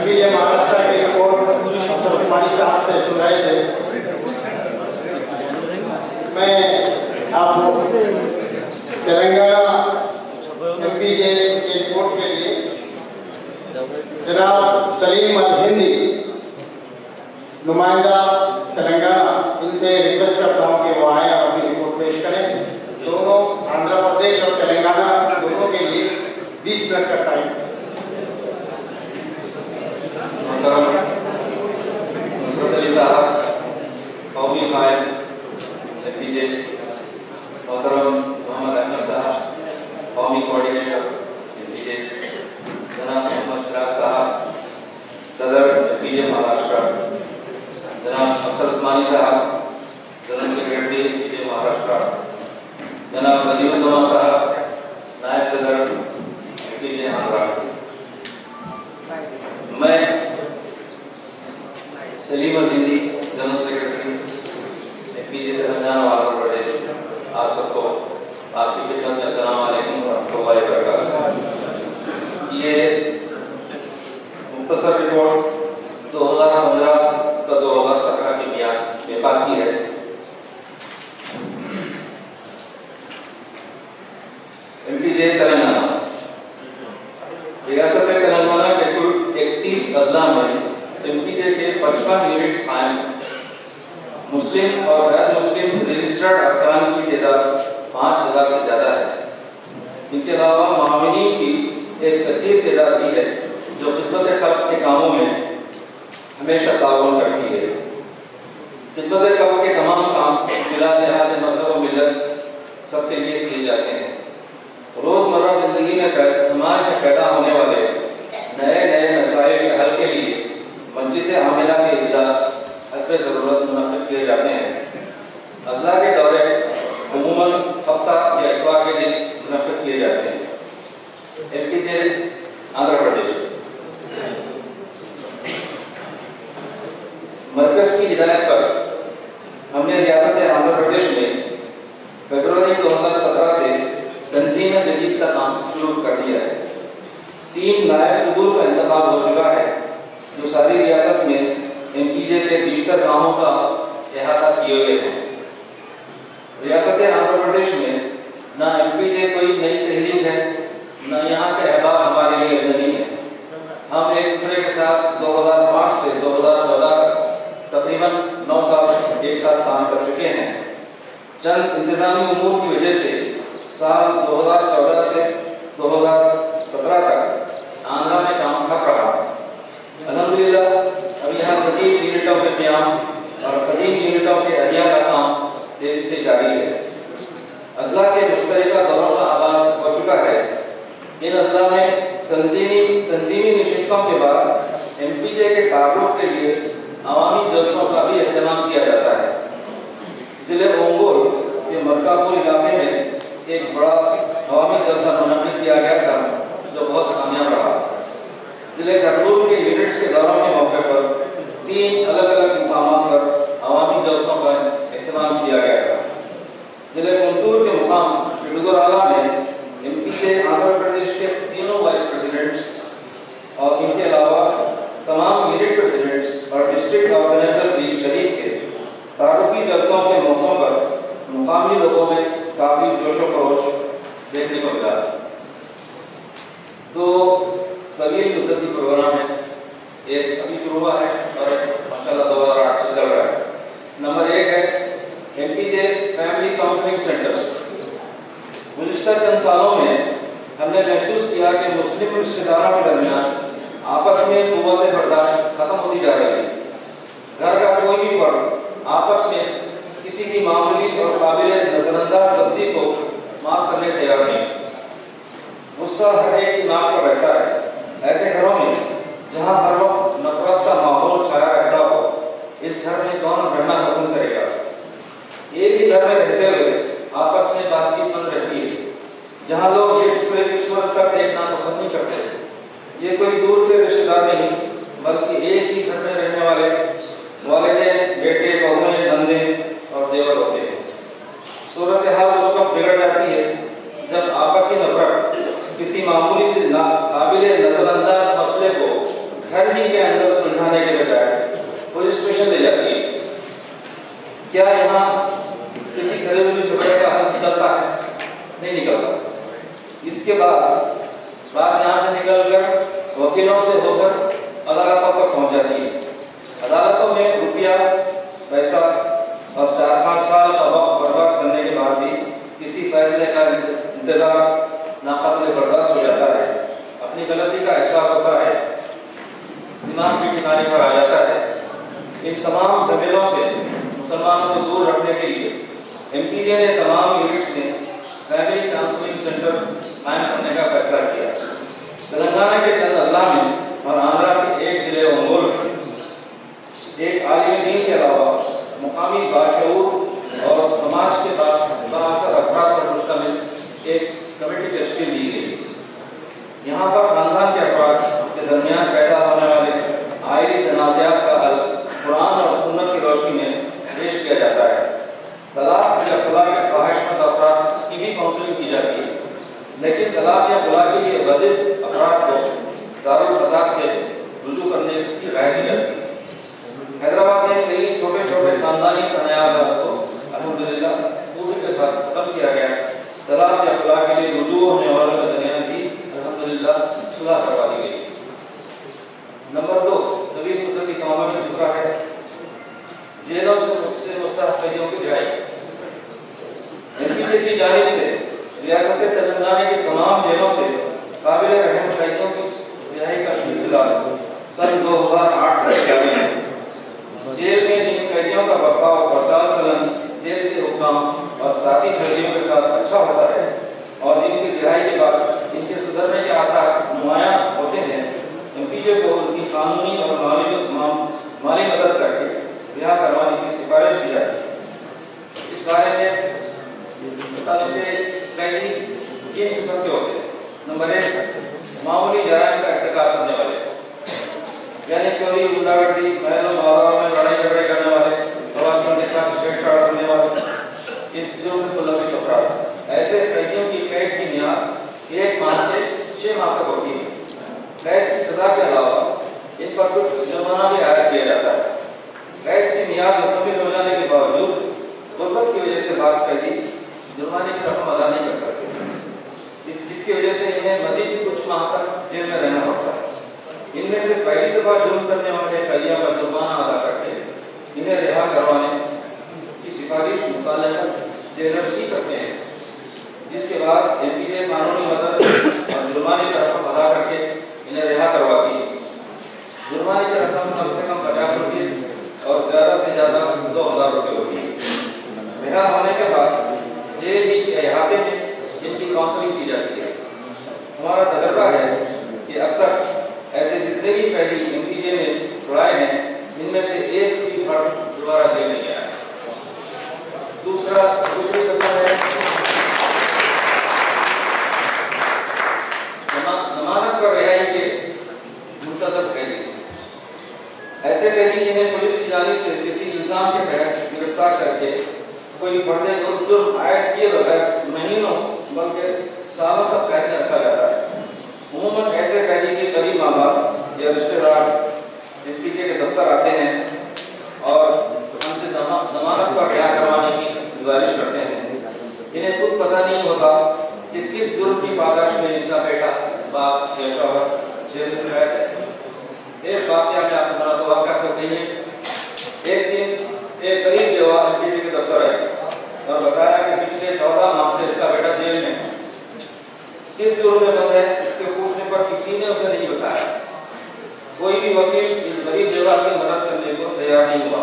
MP Maharashtra की report अफसर साहब से सुन रहे थे मैं आपको तेलंगाना एमपी के रिपोर्ट के लिए जनाब सलीम अल नुमाइंदा तेलंगाना, इनसे रिक्वेस्ट करता हूँ कि वो आए और अपनी रिपोर्ट पेश करें। दोनों आंध्र प्रदेश और तेलंगाना दोनों के लिए 20 मिनट का टाइम मोहतरम नुसरत अली साहब कौमी कायद एपीजे मोहतरम मोहम्मद अहमद साहब कौमी कोऑर्डिनेटर एपीजे जनाब मोहम्मद फिराज साहब सदर एपीजे महाराष्ट्र जनाब अख्तर उस्मानी साहब जनरल सेक्रेटरी एपीजे महाराष्ट्र जनाब वजीरुज्जमान साहब नायब सदर एपीजे आंध्रा मैं Salim Al Hindi general secretary APJ Telangana Andhra Pradesh आप सबको आपकी खिदमत में अस्सलाम वालेकुम वरहमतुल्लाहि वबरकातुहू ये मुख्तसर रिपोर्ट 2015 का 2017 की मियाद पेपर की है एमपीजे तेलंगाना रियासत तेलंगाना के कुल 31 अजला में एमपीजे के 55 यूनिट्स कायम मुस्लिम और गैर मुस्लिम रजिस्टर्ड अरकान की तादाद पाँच हज़ार से ज़्यादा है इनके अलावा मामनी की एक कसीर तादाद भी है जो खिदमत कब के कामों में हमेशा ताउन करती है खिदमत कब के तमाम काम मिला लिहाज मज़हब और मिलत सबके लिए किए जाते हैं रोज़मर्रा ज़िंदगी में पै- समाज में पैदा होने वाले नए नए मसाइल के हल के लिए मजलिस हामिला के इजलास हसब ज़रूरत मुनद किए जाते हैं। अजला के दौरे अमूमन हफ़्ता या इतवार के दिन मुनद किए जाते हैं। L P J Andhra Pradesh मरकज की हिदायत पर हमने रियासत आंध्र प्रदेश में फरवरी 2017 से तंजीम जदीद का काम शुरू कर दिया है तीन नायब सदूर का इंतखाब हो चुका है। जो सारी रियासत में एमपीजे के बीसर गाँवों का अहाता किए हुए हैं। रियासत आंध्र प्रदेश में न एमपीजे कोई नई तहरीक है, न यहाँ के अहबाब हमारे लिए अजनबी है। हम एक दूसरे के साथ 2005 से 2014 तकरीबन नौ साल, एक साथ काम कर चुके हैं। चंद इंतजामी उमूर की वजह से साल 2014 से 2017 तक आंध्रा में काम ठप रहा अलहमदिल्ला अब यहाँ यूनिटों क्याम और कदीम यूनिटों के अहिया का काम तेज़ी से जारी है। अजला के मुश्तरका दौरों का आगाज़ हो चुका है। इन अजला में तंजीमी तंजीमी नशिस्तों के बाद एम पी जे के तारुफ के लिए अवामी जलसों का भी अहतमाम किया जाता है। ज़िले ओंगोल के मरकापुर इलाके में एक बड़ा अवामी जलसा मुनद किया गया था, जो बहुत कामयाब रहा। ज़िले करनूल के यूनिट्स के दौरों के मौके पर तीन अलग अलग मुकाम पर अवामी जलसों का अहतमाम किया गया था। ज़िले गुंटूर के मुकाम पिडुगोराला में एमपी के आंध्र प्रदेश के तीनों वाइस प्रेसिडेंट्स और इनके अलावा तमाम यूनिट प्रेसिडेंट्स और डिस्ट्रिक्ट ऑर्गेनाइजर्स भी शरीक थे। तारुफी जलसों के मौकों पर मुकामी लोगों में काफ़ी जोशो खरोश देखने को मिला। तो तवील मुद्दती प्रोग्राम है। एक अभी शुरू हुआ है और एक माशाल्लाह दो हज़ार आठ से चल रहा है नंबर एक है एमपीजे फैमिली सेंटर्स गुजशतर चंद सालों में हमने महसूस किया कि मुस्लिम रिश्तेदारों के दरमियान आपस में कुत बर्दाश्त खत्म होती जा रही है। घर का कोई भी फर्द आपस में किसी की मामूली और काबिल नजरअंदाज गलती को माफ़ करने तैयार नहीं। गुस्सा हर एक नाक पर रहता है। ऐसे घरों में जहाँ हर वक्त नफरत का माहौल छाया रहता हो, इस घर में कौन रहना पसंद करेगा? एक ही घर में रहते हुए आपस में बातचीत बंद रहती है। जहाँ लोग एक दूसरे की सूरत तक देखना पसंद नहीं करते। ये कोई दूर के रिश्तेदार नहीं, बल्कि एक ही घर में रहने वाले वाले बेटे बहुएँ नंदे और देवर होते हैं। सूरत हाल उस वक्त बिगड़ जाती है, जब आपसी नफरत, किसी मामूली से नाकाबिल नजरअंदाज मसले को घर ही के इसके बाद बात यहाँ से निकलकर वकीलों से होकर अदालतों तक पहुँच जाती है। अदालतों में रुपया, पैसा और चार पाँच साल का वक्त बर्बाद करने के बाद भी किसी फैसले का इंतज़ार नाकबले बर्दाश्त हो जाता है। अपनी गलती का एहसास होता है। दिमाग की बीमारी पर आ जाता है। इन तमाम झमेलों से मुसलमानों को दूर रखने के लिए एम ने तमाम यूनिट्स ने फैमिली काउंसलिंग सेंटर कायम करने का फैसला किया। तेलंगाना के चंद अजला में और आंध्रा के एक ज़िले ओंगोल एक आलिम दीन के अलावा मुकामी बाशूर और समाज के पास बासर अफराद पर मुश्तमिल एक कमेटी तश्ल दी गई। यहाँ पर जिसके बाद एसीबी कानूनी मदद और जुर्माने की रकम अदा करके इन्हें रिहा करवाती है जुर्माने की रकम कम से कम पचास रुपये और ज़्यादा से ज़्यादा दो हज़ार रुपये होती है। रिहा होने के बाद जेल के अहाते में इनकी काउंसलिंग की जाती है। हमारा तजर्बा है कि अब तक ऐसे जितने भी कैदी एमपीजे ने छुड़ाए हैं, इनमें से एक भी फर्द दोबारा जेल नहीं आया। दूसरा, दूसरी कसम है जमानत पर रिहाई के मुंतजर कैदी ऐसे कैदी जिन्हें पुलिस की जानिब से किसी इल्ज़ाम के तहत गिरफ़्तार करके कोई फर्दे जुर्म आयद किए बगैर महीनों बल्कि सालों तक कैद रखा जाता है। उमूमन ऐसे कैदी के करीब माँ बाप या रिश्तेदार एसपीके के दफ्तर आते हैं और हमसे जमानत पर रिहा करवाने की गुजारिश करते हैं। इन्हें खुद पता नहीं होता कि किस जुर्म की पादाश में इनका बेटा, बाप या शौहर जेल में है। एक वाक्य मैं आपको सुना तो वाक्य तो कहिए एक दिन एक गरीब जवान एमपीजे के दफ्तर आए और बताया कि पिछले चौदह माह से इसका बेटा जेल में किस जुर्म में बंद है, इसके पूछने पर किसी ने उसे नहीं बताया। कोई भी वकील इस गरीब जवान की मदद करने को तैयार नहीं हुआ।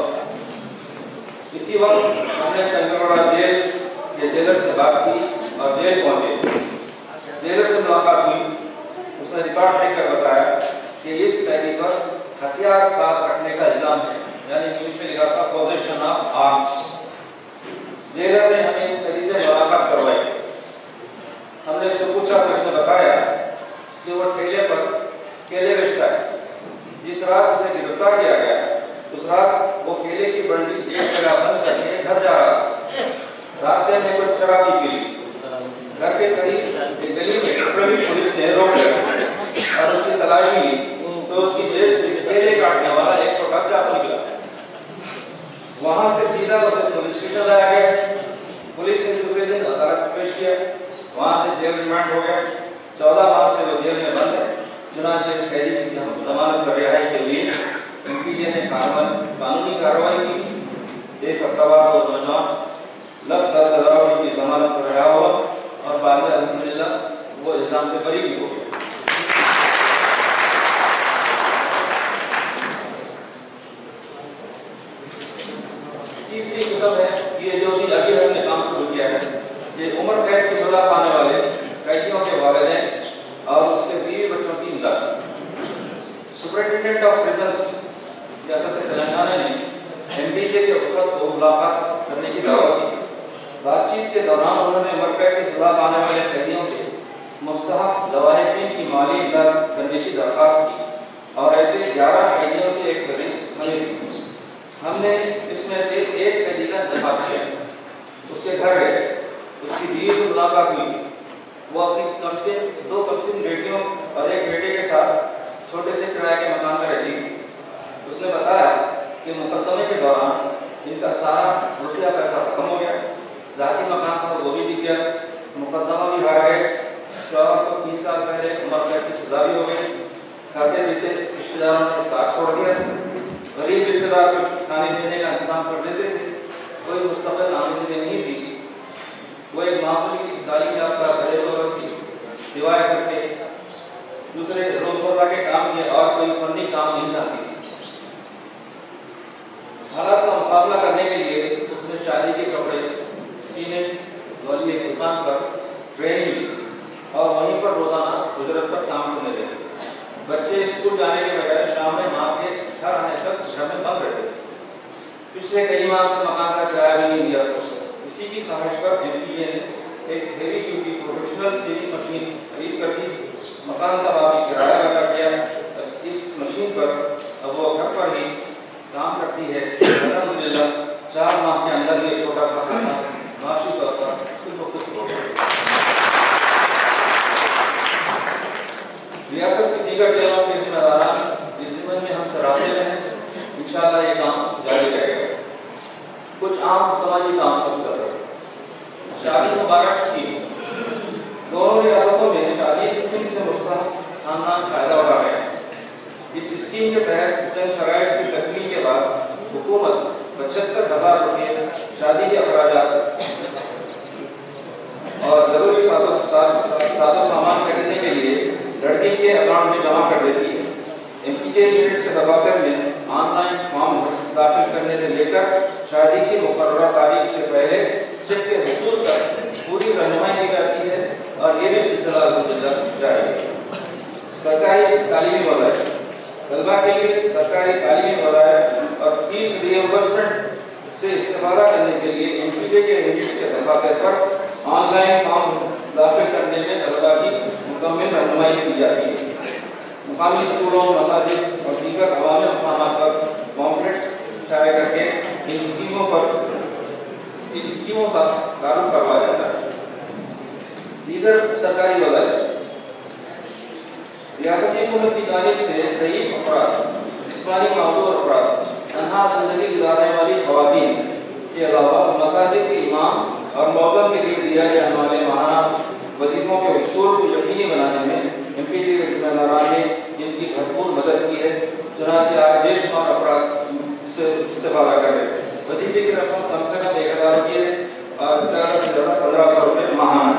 इसी वक्त हमने शंकरवाड़ा जेल के जेलर से बात की और जेल पहुँचे। जेलर से मुलाकात हुई। उसने रिकॉर्ड देखकर बताया कि इस कैदी पर हथियार साथ रखने का इल्ज़ाम है। यानी न्यूज़ में लिखा था पोजीशन ऑफ़ आर्म्स जेलर ने हमें इस कैदी से मुलाकात करवाई। हमने उससे पूछा तो उसने बताया कि वो ठेले पर केले बेचता है। जिस रात उसे गिरफ़्तार किया गया, उस रात वो केले की बंडी एक जगह बंद करके घर जा रहा रास्ते में कुछ शराबी पी घर के करीब गली में पुलिस ने रोक लिया। और उसकी तलाशी ली तो उसकी जेब से केले काटने वाला एक छोटा चाकू निकला। वहाँ से सीधा उसे पुलिस स्टेशन लाया गया। पुलिस ने दूसरे दिन अदालत में पेश किया। वहाँ से जेल रिमांड हो गया। चौदह माह से वो जेल में बंद है। चुनाचे कैदी की जमानत पर रिहाई के लिए एमपीजे ने कार्रवाई कानूनी कार्रवाई की। एक हफ़्ता बाद वो नौजवान लग दस हज़ार की जमानत पर रिहा हुआ और बाद में अलहमदिल्ला वो इल्ज़ाम से बरी भी हो गया तीसरी किस्म है ये जो अभी हमने काम शुरू किया है। ये उम्र कैद की सजा पाने वाले कैदियों के वालिदैन और उसके बीवी बच्चों की इमदाद सुपरिटेंडेंट ऑफ़ प्रिजन्स रियासत तेलंगाना ने एमपीजे के अफसर को मुलाकात करने की दावत दी बातचीत के दौरान उन्होंने उम्र कैद की सजा पाने वाले कैदियों से मुस्तहक लवाहिकीन की माली इमदाद करने की दरखास्त की और ऐसे ग्यारह कैदियों की एक फहरिस्त हमें हमने इसमें से एक कैदी का दफ़ा किया उसके घर गए उसकी बीवी से मुलाकात हुई। वो अपनी कम से, दो कम से बेटियों और एक बेटे के साथ छोटे से किराए के मकान में रहती थी। उसने बताया कि मुकदमे के दौरान इनका सारा रुपया पैसा खत्म हो गया। जाति मकान था, वो भी बिक गया। मुकदमा भी हार गए। शौहर को तीन साल पहले उम्र की सजा भी हो गई खाते पीते रिश्तेदारों ने साथ छोड़ दिया। गरीब रिश्तेदार को खाने पीने का इंतज़ाम कर देते थे। कोई मुस्तकिल आमदनी नहीं थी। वो एक मामूली तालीम याफ्ता खड़े लोग थी, सिवाय करके दूसरे रोज़मर्रा के काम के और कोई फनी काम नहीं जानती हालात का मुकाबला करने के लिए उसने शादी के कपड़े, सीने वाली एक दुकान पर ट्रेनिंग ली और वहीं पर रोज़ाना गुजरत पर काम करने लगे। बच्चे स्कूल जाने के बजाय शाम में माँ घर आने तक घर में बंद रहते थे पिछले कई माह से मकान का किराया भी नहीं दिया इसी की ख्वाहिश पर एनपीए ने एक heavy duty professional sealing machine खरीद कर दी मकान का बाकी किराया लगा दिया इस मशीन पर अब वो घर पर ही काम करती है अलहमदिल्ला चार माह के अंदर ये छोटा सा माशी तौर पर खुद ब खुद हो गया रियासत की दीगर इस जिम्मन में हम सराहते हैं। इंशाल्लाह ये काम जारी रहेगा। कुछ आम समाजी काम कर सकते शादी मुबारक स्कीम दोनों रियासतों में शादी स्कीम से मुस्तक खानदान फ़ायदा उठा रहे हैं। इस स्कीम के तहत चंद शराइ की तकमील के बाद हुकूमत पचहत्तर हज़ार रुपये शादी के अखराज और ज़रूरी सामान खरीदने के लिए लड़की के अकाउंट में जमा कर देती है। यूनिट से दफातर में ऑनलाइन फॉर्म दाखिल करने से लेकर शादी की मुकर्रा तारीख से पहले चेक के हसूल तक पूरी रहनुमाई की जाती है और ये भी सिलसिला जारी सरकारी तालीमी वजाय तलबा के लिए सरकारी तालीमी वजाय और फ़ीस रियम्बर्समेंट से इस्तेमाल करने के लिए एमपीके के यूनिट से दफातर पर ऑनलाइन फॉर्म दाखिल करने में तलबा की मुकम्मल रहनुमाई की जाती है। मुकामी स्कूलों, मसाजिद और दीगर अवामी मकाम पर पॉम्पलेट्स जारी करके इन स्कीमों पर, इन स्कीमों का लागू करवाया जाता है। दीगर सरकारी वजह रियासती हुकूमत की जानब से ज़यीफ अफराद जिसमानी मामूर अफराद तनहा ज़िंदगी गुजारने वाली खवातीन के अलावा मसाजिद के इमाम और मौलम के लिए दिया जाने वाले महाना वजीफों के उसूल को यकीनी बनाने में एम पी जी के इनकी भरपूर मदद की है। चुनाचे आज बेशुमार अपराध से इस्तेफादा कर रहे हैं। वजीफे की रकम कम से कम एक हज़ार रुपये और ज़्यादा से ज़्यादा पंद्रह सौ रुपये महाना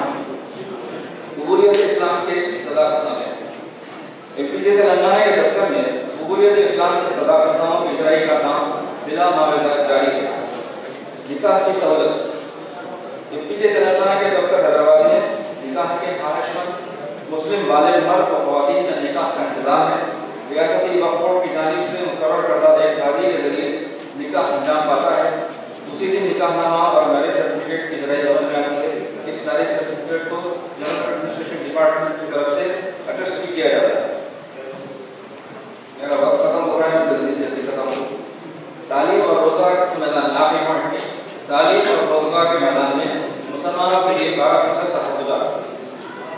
कबूलियत इस्लाम के सदाकतनामे एम पी जी तेलंगाना के दफ्तर में कबूलियत इस्लाम के सदाकतनामों की इजराई का काम बिला मावेदा जारी है। निकाह की सहूलत एपीजे तेलंगाना के दफ्तर हैदराबाद में निकाह के ख्वाहिशमंद मुस्लिम वाले मर्द और खवातीन का निकाह का इंतज़ाम है। रियासती वक्फ की जानिब से मुकर करदा शादी के ज़रिए निकाह अंजाम पाता है। उसी दिन निकाहनामा और मैरिज सर्टिफिकेट की ज़रिए जमा है। इस मैरिज सर्टिफिकेट को जनरल एडमिनिस्ट्रेशन डिपार्टमेंट की तरफ़ से अटेस्ट भी किया जाता है। मेरा वक्त खत्म हो रहा है, जल्दी से जल्दी खत्म हो। तालीम और रोज़गार के मैदान आप पॉइंट तालीम और रोज़गार के मैदान में मुसलमानों के लिए बारह फ़ीसद तहफा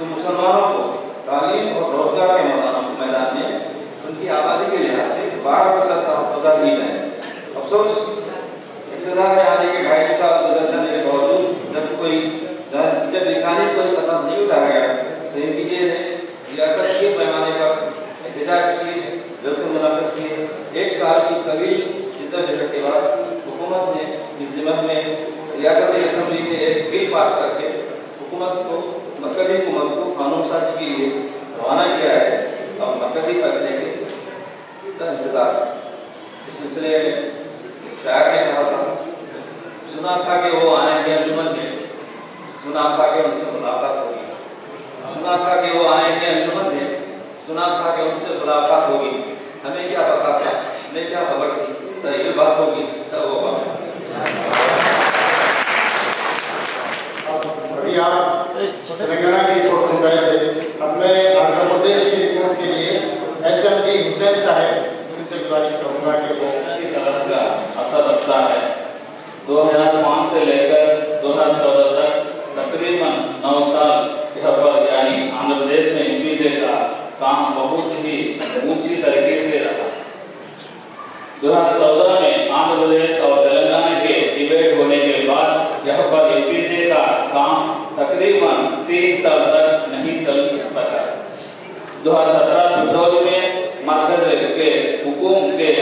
तो मुसलमानों को तालीम और रोज़गार के मैदान में उनकी आबादी के लिहाज से बारह प्रतिशत तहफा दी जाए अफसोस इकतदार में आने के ढाई साल गुजर जाने के बावजूद जब कोई जब इंसानी कोई कदम नहीं उठाया गया तो एनडीए ने रियासत के पैमाने पर एहतजाज किए जलसे मुनाफिक किए एक साल की तवील जिद्दोजहद के बाद हुकूमत ने इस जिम्मत में रियासती असम्बली में एक बिल पास करके हुकूमत को हुकूमत को कानून साजी के लिए रवाना किया है और मरकजी फैसले के इंतज़ार इस सिलसिले में शायर ने कहा था, सुना था कि वो आएँगे अंजुमन में, सुना था कि उनसे मुलाकात होगी। सुना था कि वो आएँगे अंजुमन में, सुना था कि उनसे मुलाकात होगी। हमें क्या पता था, हमें क्या खबर थी तो ये बात होगी, तब वो बात अभी तेलंगाना की सुन रहे थे अब मैं आंध्र प्रदेश की रिपोर्ट के लिए एस एम डी हुसैन साहब उनसे गुजारिश करूँगा कि वो इसी तरह का असर रखता है। 2005 से लेकर 2014 तक तकरीबन 9 साल यह पर यानी आंध्र प्रदेश में एमपीजे का काम बहुत ही ऊँची तरीके से रहा। 2014 में आंध्र प्रदेश और तेलंगाना के डिबेट होने के बाद यह पर का काम तकरीबन तीन साल तक नहीं चल सका। 2017 फरवरी में मरकज के हुकुम के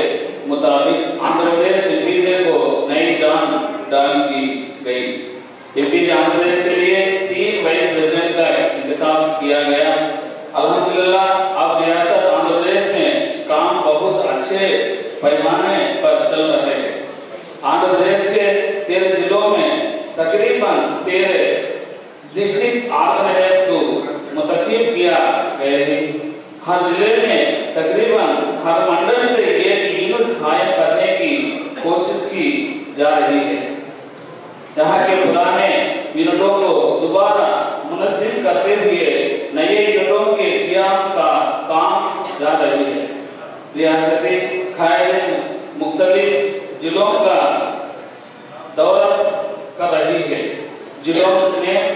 मुताबिक आंध्र प्रदेश एपीजे को नई जान डाली की गई। एपीजे आंध्र प्रदेश के लिए तीन वाइस प्रेसिडेंट का इंतखाब किया गया। अल्हम्दुलिल्लाह, अब रियासत आंध्र प्रदेश में काम बहुत अच्छे पैमाने पर चल रहे हैं। आंध्र प्रदेश के तेरह जिलों में तकरीबन तेरह डिस्ट्रिक्ट ऑर्गेनाइज को मुतकीब किया गया है। हर ज़िले में तकरीबन हर मंडल से एक यूनिट कायम करने की कोशिश की जा रही है। यहाँ के पुराने यूनिटों को दोबारा मुनजिम करते हुए नए यूनिटों के क्याम का काम जा रही है। रियासती कायदे मुख्तलिफ़ जिलों का दौरा कर रही है। जिलों में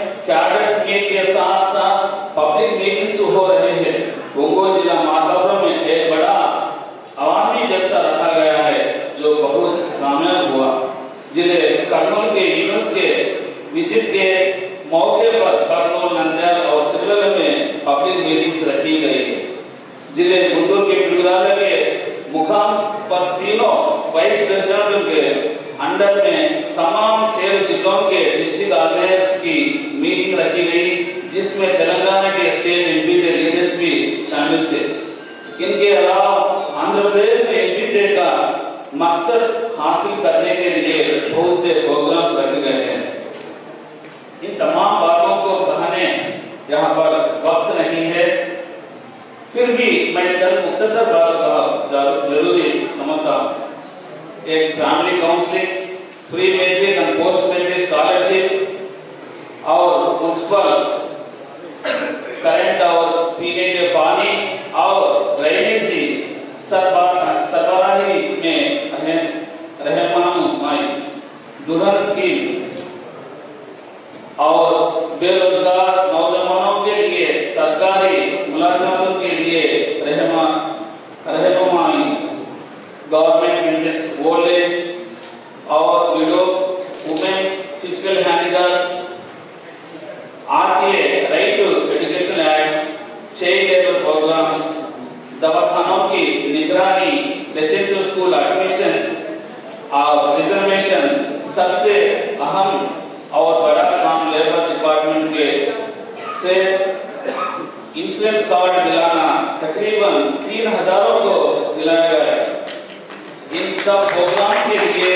सब प्रोग्राम के लिए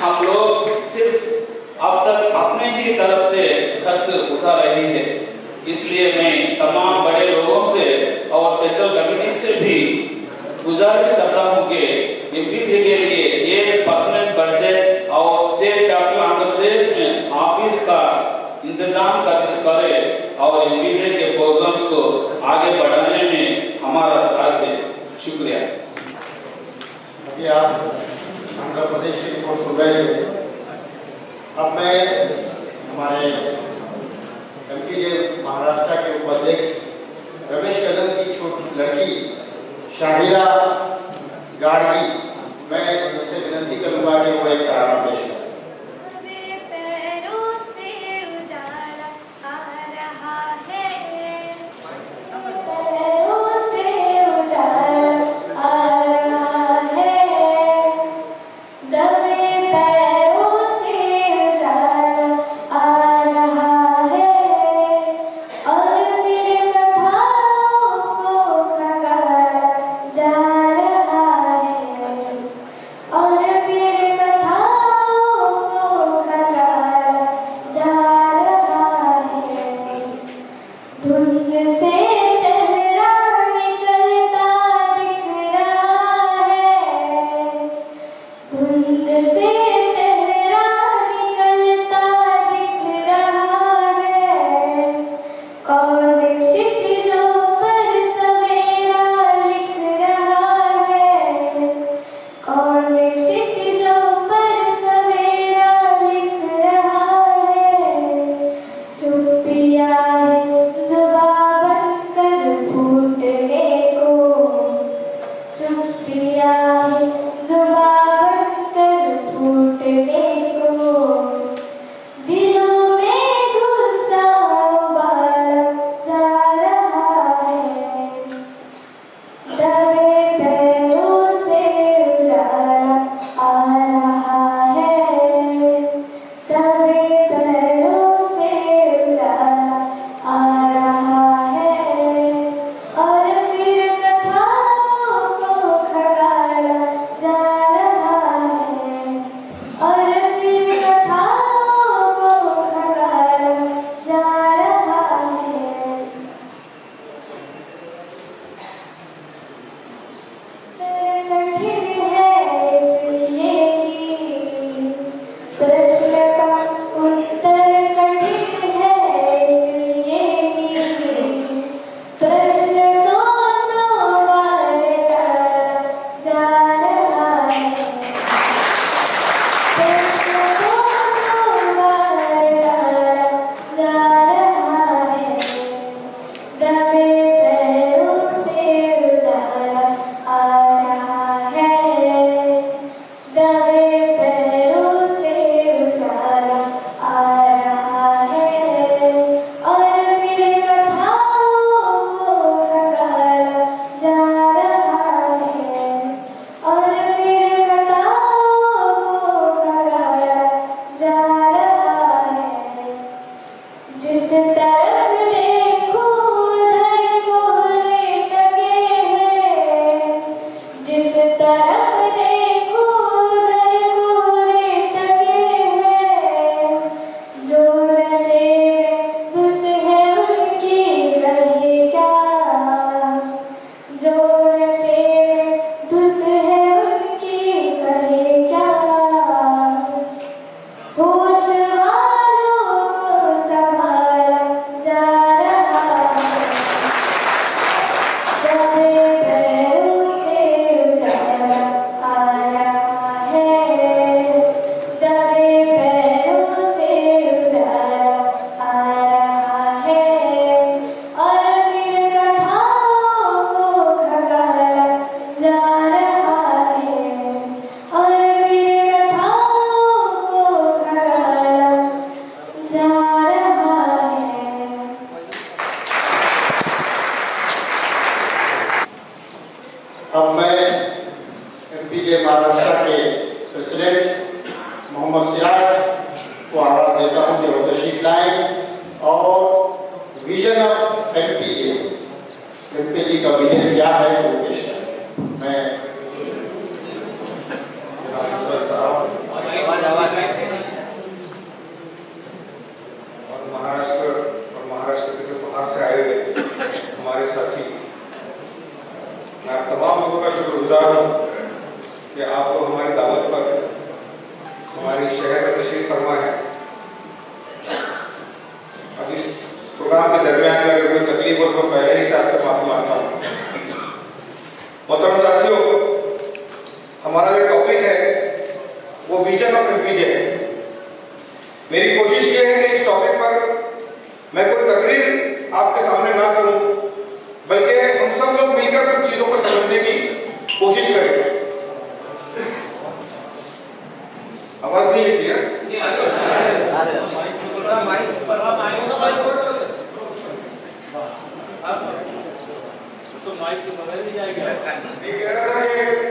हम लोग सिर्फ़ अब तक अपने ही तरफ़ से खर्च उठा रहे हैं। इसलिए मैं तमाम बड़े लोगों से और सेंट्रल कमेटी से भी गुजारिश करता हूँ कि एमपीसी के लिए ये परमानेंट बजट और स्टेट कैपिटल आंध्र प्रदेश में ऑफ़िस का इंतज़ाम कर करे और एमपीसी के प्रोग्राम्स को आगे बढ़ाने में विजन कि आप आंध्र प्रदेश की रिपोर्ट सुन रहे हैं अब मैं हमारे एम पी जे महाराष्ट्र के उपाध्यक्ष रमेश कदम की छोटी लड़की शाहिरा गाड़ी मैं उससे विनती करूँगा कि वो एक आराम पेश करें। Hallelujah.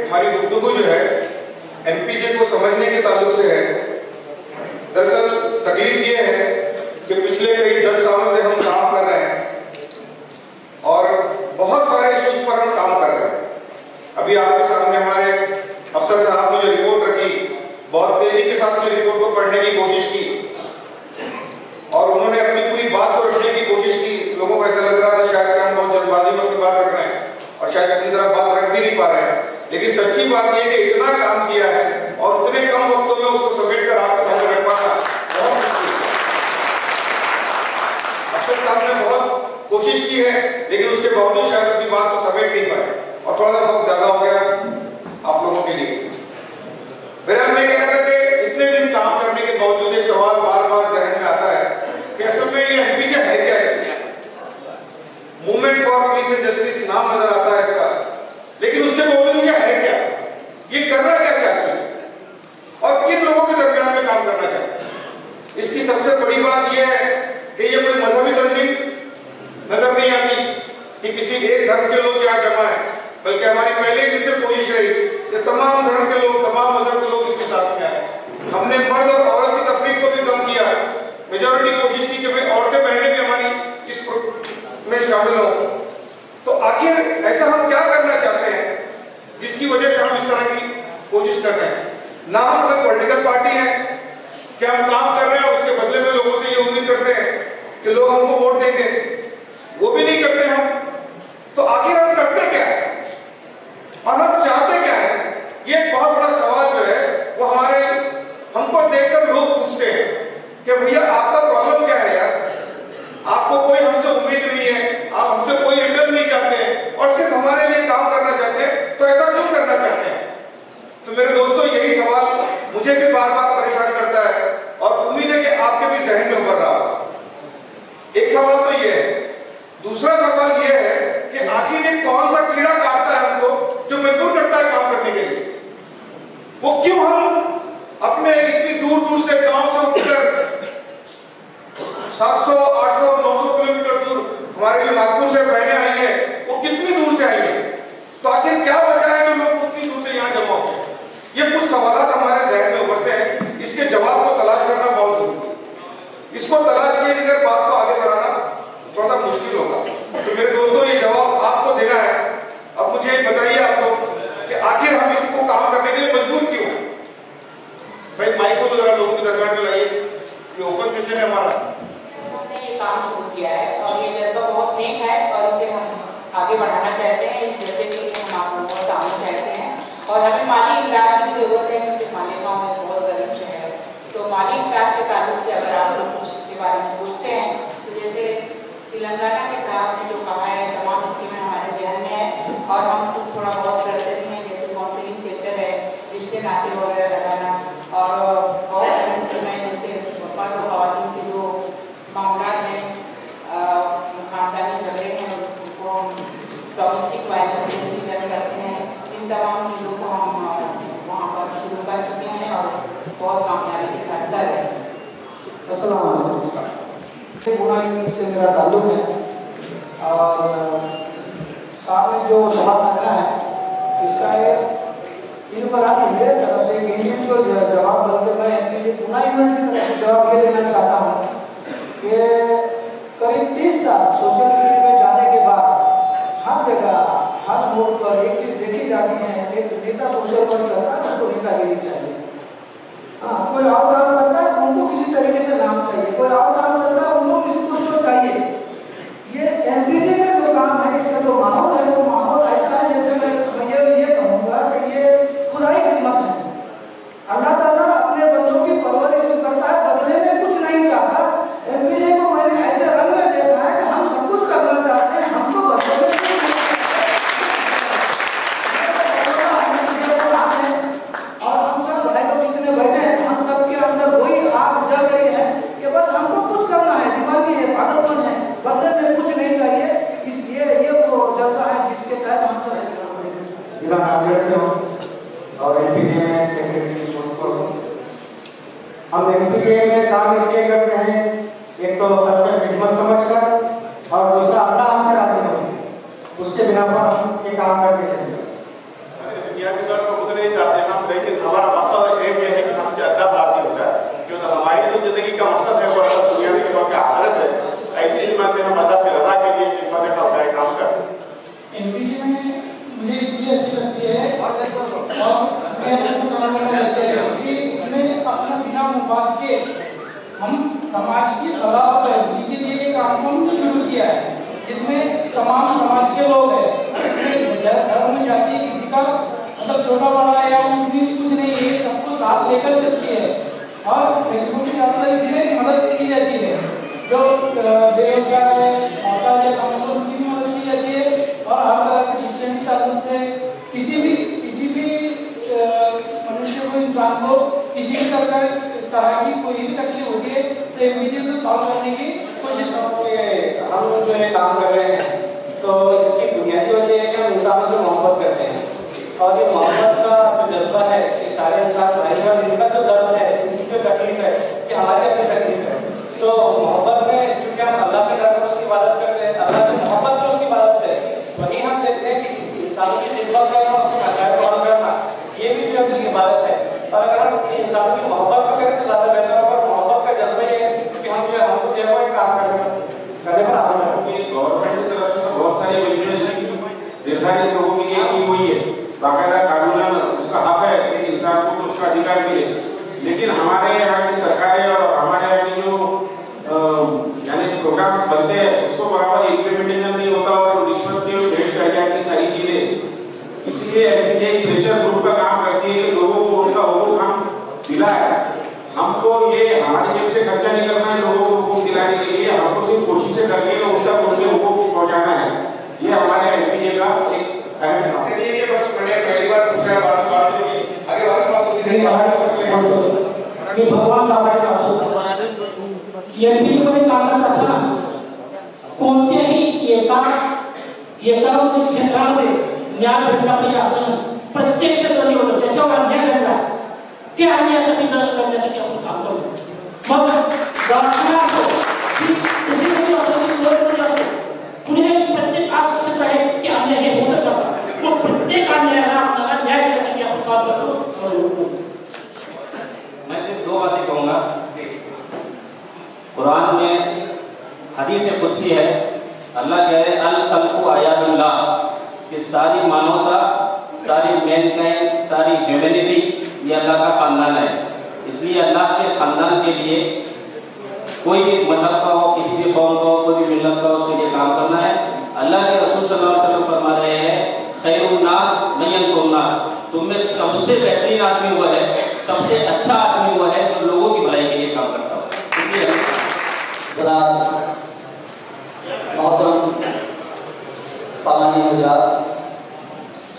हमारी गुफ्तगू जो है एमपीजे को समझने के ताल्लुक से है। दरअसल, तकलीफ़ ये है कि पिछले कई दस सालों से हम काम कर रहे हैं और बहुत सारे इश्यूज़ पर हम काम कर रहे हैं। अभी आपके सामने हमारे अफसर साहब ने जो रिपोर्ट रखी, बहुत तेज़ी के साथ उस रिपोर्ट को पढ़ने की कोशिश की और उन्होंने अपनी पूरी बात को रखने की कोशिश की। लोगों को ऐसा लग रहा था शायद हम बहुत जल्दबाजी में अपनी बात रख रहे हैं। और शायद अपनी तरह बात रख भी नहीं पा रहे हैं। लेकिन सच्ची बात यह कि इतना काम किया है और उतने कम वक्तों में उसको समेट कर आपके सामने रख पाना बहुत मुश्किल। साहब ने बहुत कोशिश की है, लेकिन उसके बावजूद शायद अपनी बात को समेट नहीं पाए। और थोड़ा सा वक्त ज़्यादा हो गया, आप लोगों के लिए। मेरा मैं कह रहा था कि इतने दिन काम करने के बावजूद एक सवाल बार बार जहन में आता है कि असल में ये एमपीजे है क्या movement for peace and justice नाम नज़र आता है इसका लेकिन उसके बावजूद ये है क्या ये करना क्या चाहती है और किन लोगों के दरमियान में काम करना चाहती है सबसे बड़ी बात यह है कि ये कोई मजहबी तंजीम नज़र नहीं आती कि किसी एक धर्म के लोग यहाँ जमा है, बल्कि हमारी पहले ही दिन से कोशिश रही कि तमाम धर्म के लोग, तमाम मज़हब के लोग इसके साथ में आए। हमने मर्द और औरत की तफरीक को भी कम किया मेजोरिटी कोशिश की कि भाई औरतें बहनें भी हमारी इस में शामिल हो। तो आखिर ऐसा हम क्या करना चाहते हैं? जिसकी वजह से हम इस तरह की कोशिश कर रहे हैं। ना हम कोई पोलिटिकल पार्टी है कि हम काम कर रहे हैं उसके बदले में लोगों से ये उम्मीद करते हैं कि लोग हमको वोट देंगे? वो भी नहीं करते हम। तो आखिर हम करते क्या है? और हम चाहते क्या है? ये बहुत बड़ा सवाल जो है, वो हमारे, हमको देखकर लोग पूछते हैं कि भैया आपका प्रॉब्लम क्या है यार? आपको कोई साल सोशल फ़ील्ड में जाने के बाद हर जगह, हर मोड़ पर एक चीज़ देखी जाती है, एक नेता सोशल वर्क करता है उसको नेतागिरी चाहिए। हाँ कोई और काम करता है, उनको किसी तरीके से नाम चाहिए। कोई और काम करता है, उनको किसी कुछ तो चाहिए। ये एमपीजे का जो काम है इसका जो माहौल है। तकलीफ़ है कि हमारी अपनी तकलीफ़ है। तो मोहब्बत में क्योंकि हम अल्लाह से डरकर उसकी इबादत करते हैं, अल्लाह से मोहब्बत में उसकी इबादत है वही हम देखते हैं कि इंसानों की खिदमत करना उसके मसाइल करना, ये भी जो अपनी इबादत है। और अगर हम इंसानों की मोहब्बत को करें तो ज़्यादा बेहतर होगा और मोहब्बत का जज्बा ये है कि हम जो है हमको जो है वो एक काम करने करने पर आगे बढ़ें गवर्नमेंट की तरफ़ से बहुत सारी योजनाएँ निर्धारित लोगों के लिए की हुई है बाकायदा कानूनन उसका हक है कि इंसान को उसका अधिकार मिले लेकिन हमारे यहाँ की सरकारें और हमारे यहाँ की जो यानी प्रोग्राम्स बनते हैं उसको बराबर इम्प्लीमेंटेशन नहीं होता और रिश्वत के भेंट चढ़ जाती सारी चीज़ें इसलिए एनपीजे एक प्रेशर ग्रुप का काम करती है कि लोगों को उनका हुकूक हम दिलाए हमको ये हमारी जेब से खर्चा नहीं करना है लोगों को हुकूक दिलाने के लिए हमको सिर्फ़ कोशिशें करके उन तक उनके हुकूक पहुंचाना है ये हमारे एनपीजे का एक अहम काम है ये बस मैंने पहली बार पूछा बात बात आगे वाली बात होती ये नहीं भगवान का एनपीसीमध्ये काम करत असताना कोणत्याही एका एका क्षेत्रामध्ये न्याय भेटला पाहिजे असं प्रत्येक क्षेत्र निवडलं त्याच्यावर अन्याय घडला त्या अन्यायासाठी लढण्यासाठी आपण काम करतो मग दवाखाना असो की दुसरी गोष्ट असो की लोकप्रजा असो पुणे प्रत्येक आज क्षेत्र आहे की अन्याय हे होतच जातात मग प्रत्येक अन्यायाला आपल्याला न्याय देण्यासाठी आपण काम करतो मैं सिर्फ़ दो बातें कहूँगा कुरान में हदीस कुदसी है अल्लाह कह रहे अल खल्कु आयातुल्लाह कि सारी मानवता सारी मैनकाइंड सारी ह्यूमैनिटी ये अल्लाह का खानदान है इसलिए अल्लाह के खानदान के लिए कोई भी मज़हब का हो, किसी भी कौम का हो, कोई भी मिलत का उसके लिए काम करना है। अल्लाह के रसूल सल्लल्लाहु फरमा रहे हैं, खैरुन्नास मय्यतुन्नास तुम में सबसे बेहतरीन आदमी वो है, सबसे अच्छा आदमी वो है जो लोगों की भलाई के लिए काम करता हो।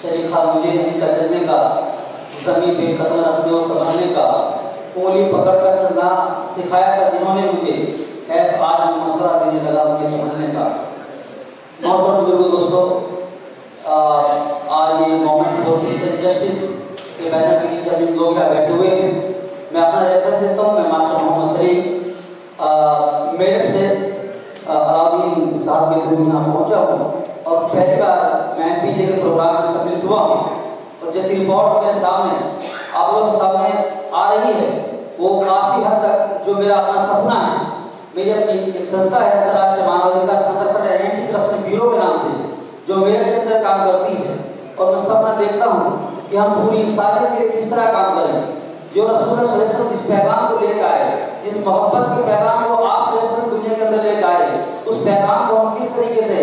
शरीफ मुझे इनका चलने का, ज़मीन पे कदम रखने और संभालने का उंगली पकड़कर चलना सिखाया था जिन्होंने मुझे है आज मशवरा देने लगा मुझे संभालने का। मोहतरम बुज़ुर्ग दोस्तों। आज ये moment for peace and justice के बैनर के नीचे हम लोग यहाँ बैठे हुए हैं। मैं अपना रेफरेंस देता हूँ, मैं मास्टर मोहम्मद शरीफ मेरठ से अलाउद्दीन साहब के थ्रू यहाँ पहुँचा हूँ। और पहली बार मैं एम के प्रोग्राम में सम्मिलित हुआ हूँ। और जैसी रिपोर्ट मेरे सामने, आप लोगों के सामने आ रही है। वो काफ़ी हद तक जो मेरा अपना सपना है, मेरी अपनी संस्था है अंतर्राष्ट्रीय मानवाधिकार संरक्षण एंटी करप्शन ब्यूरो के नाम से, जो मेरे के अंदर काम करती है। और मैं सपना देखता हूँ कि हम पूरी इंसानियत के लिए किस तरह काम करें। जो रसूल जिस पैगाम को लेकर आए जिस मोहब्बत के पैगाम को आप दुनिया के अंदर लेकर आए, उस पैगाम को हम किस तरीके से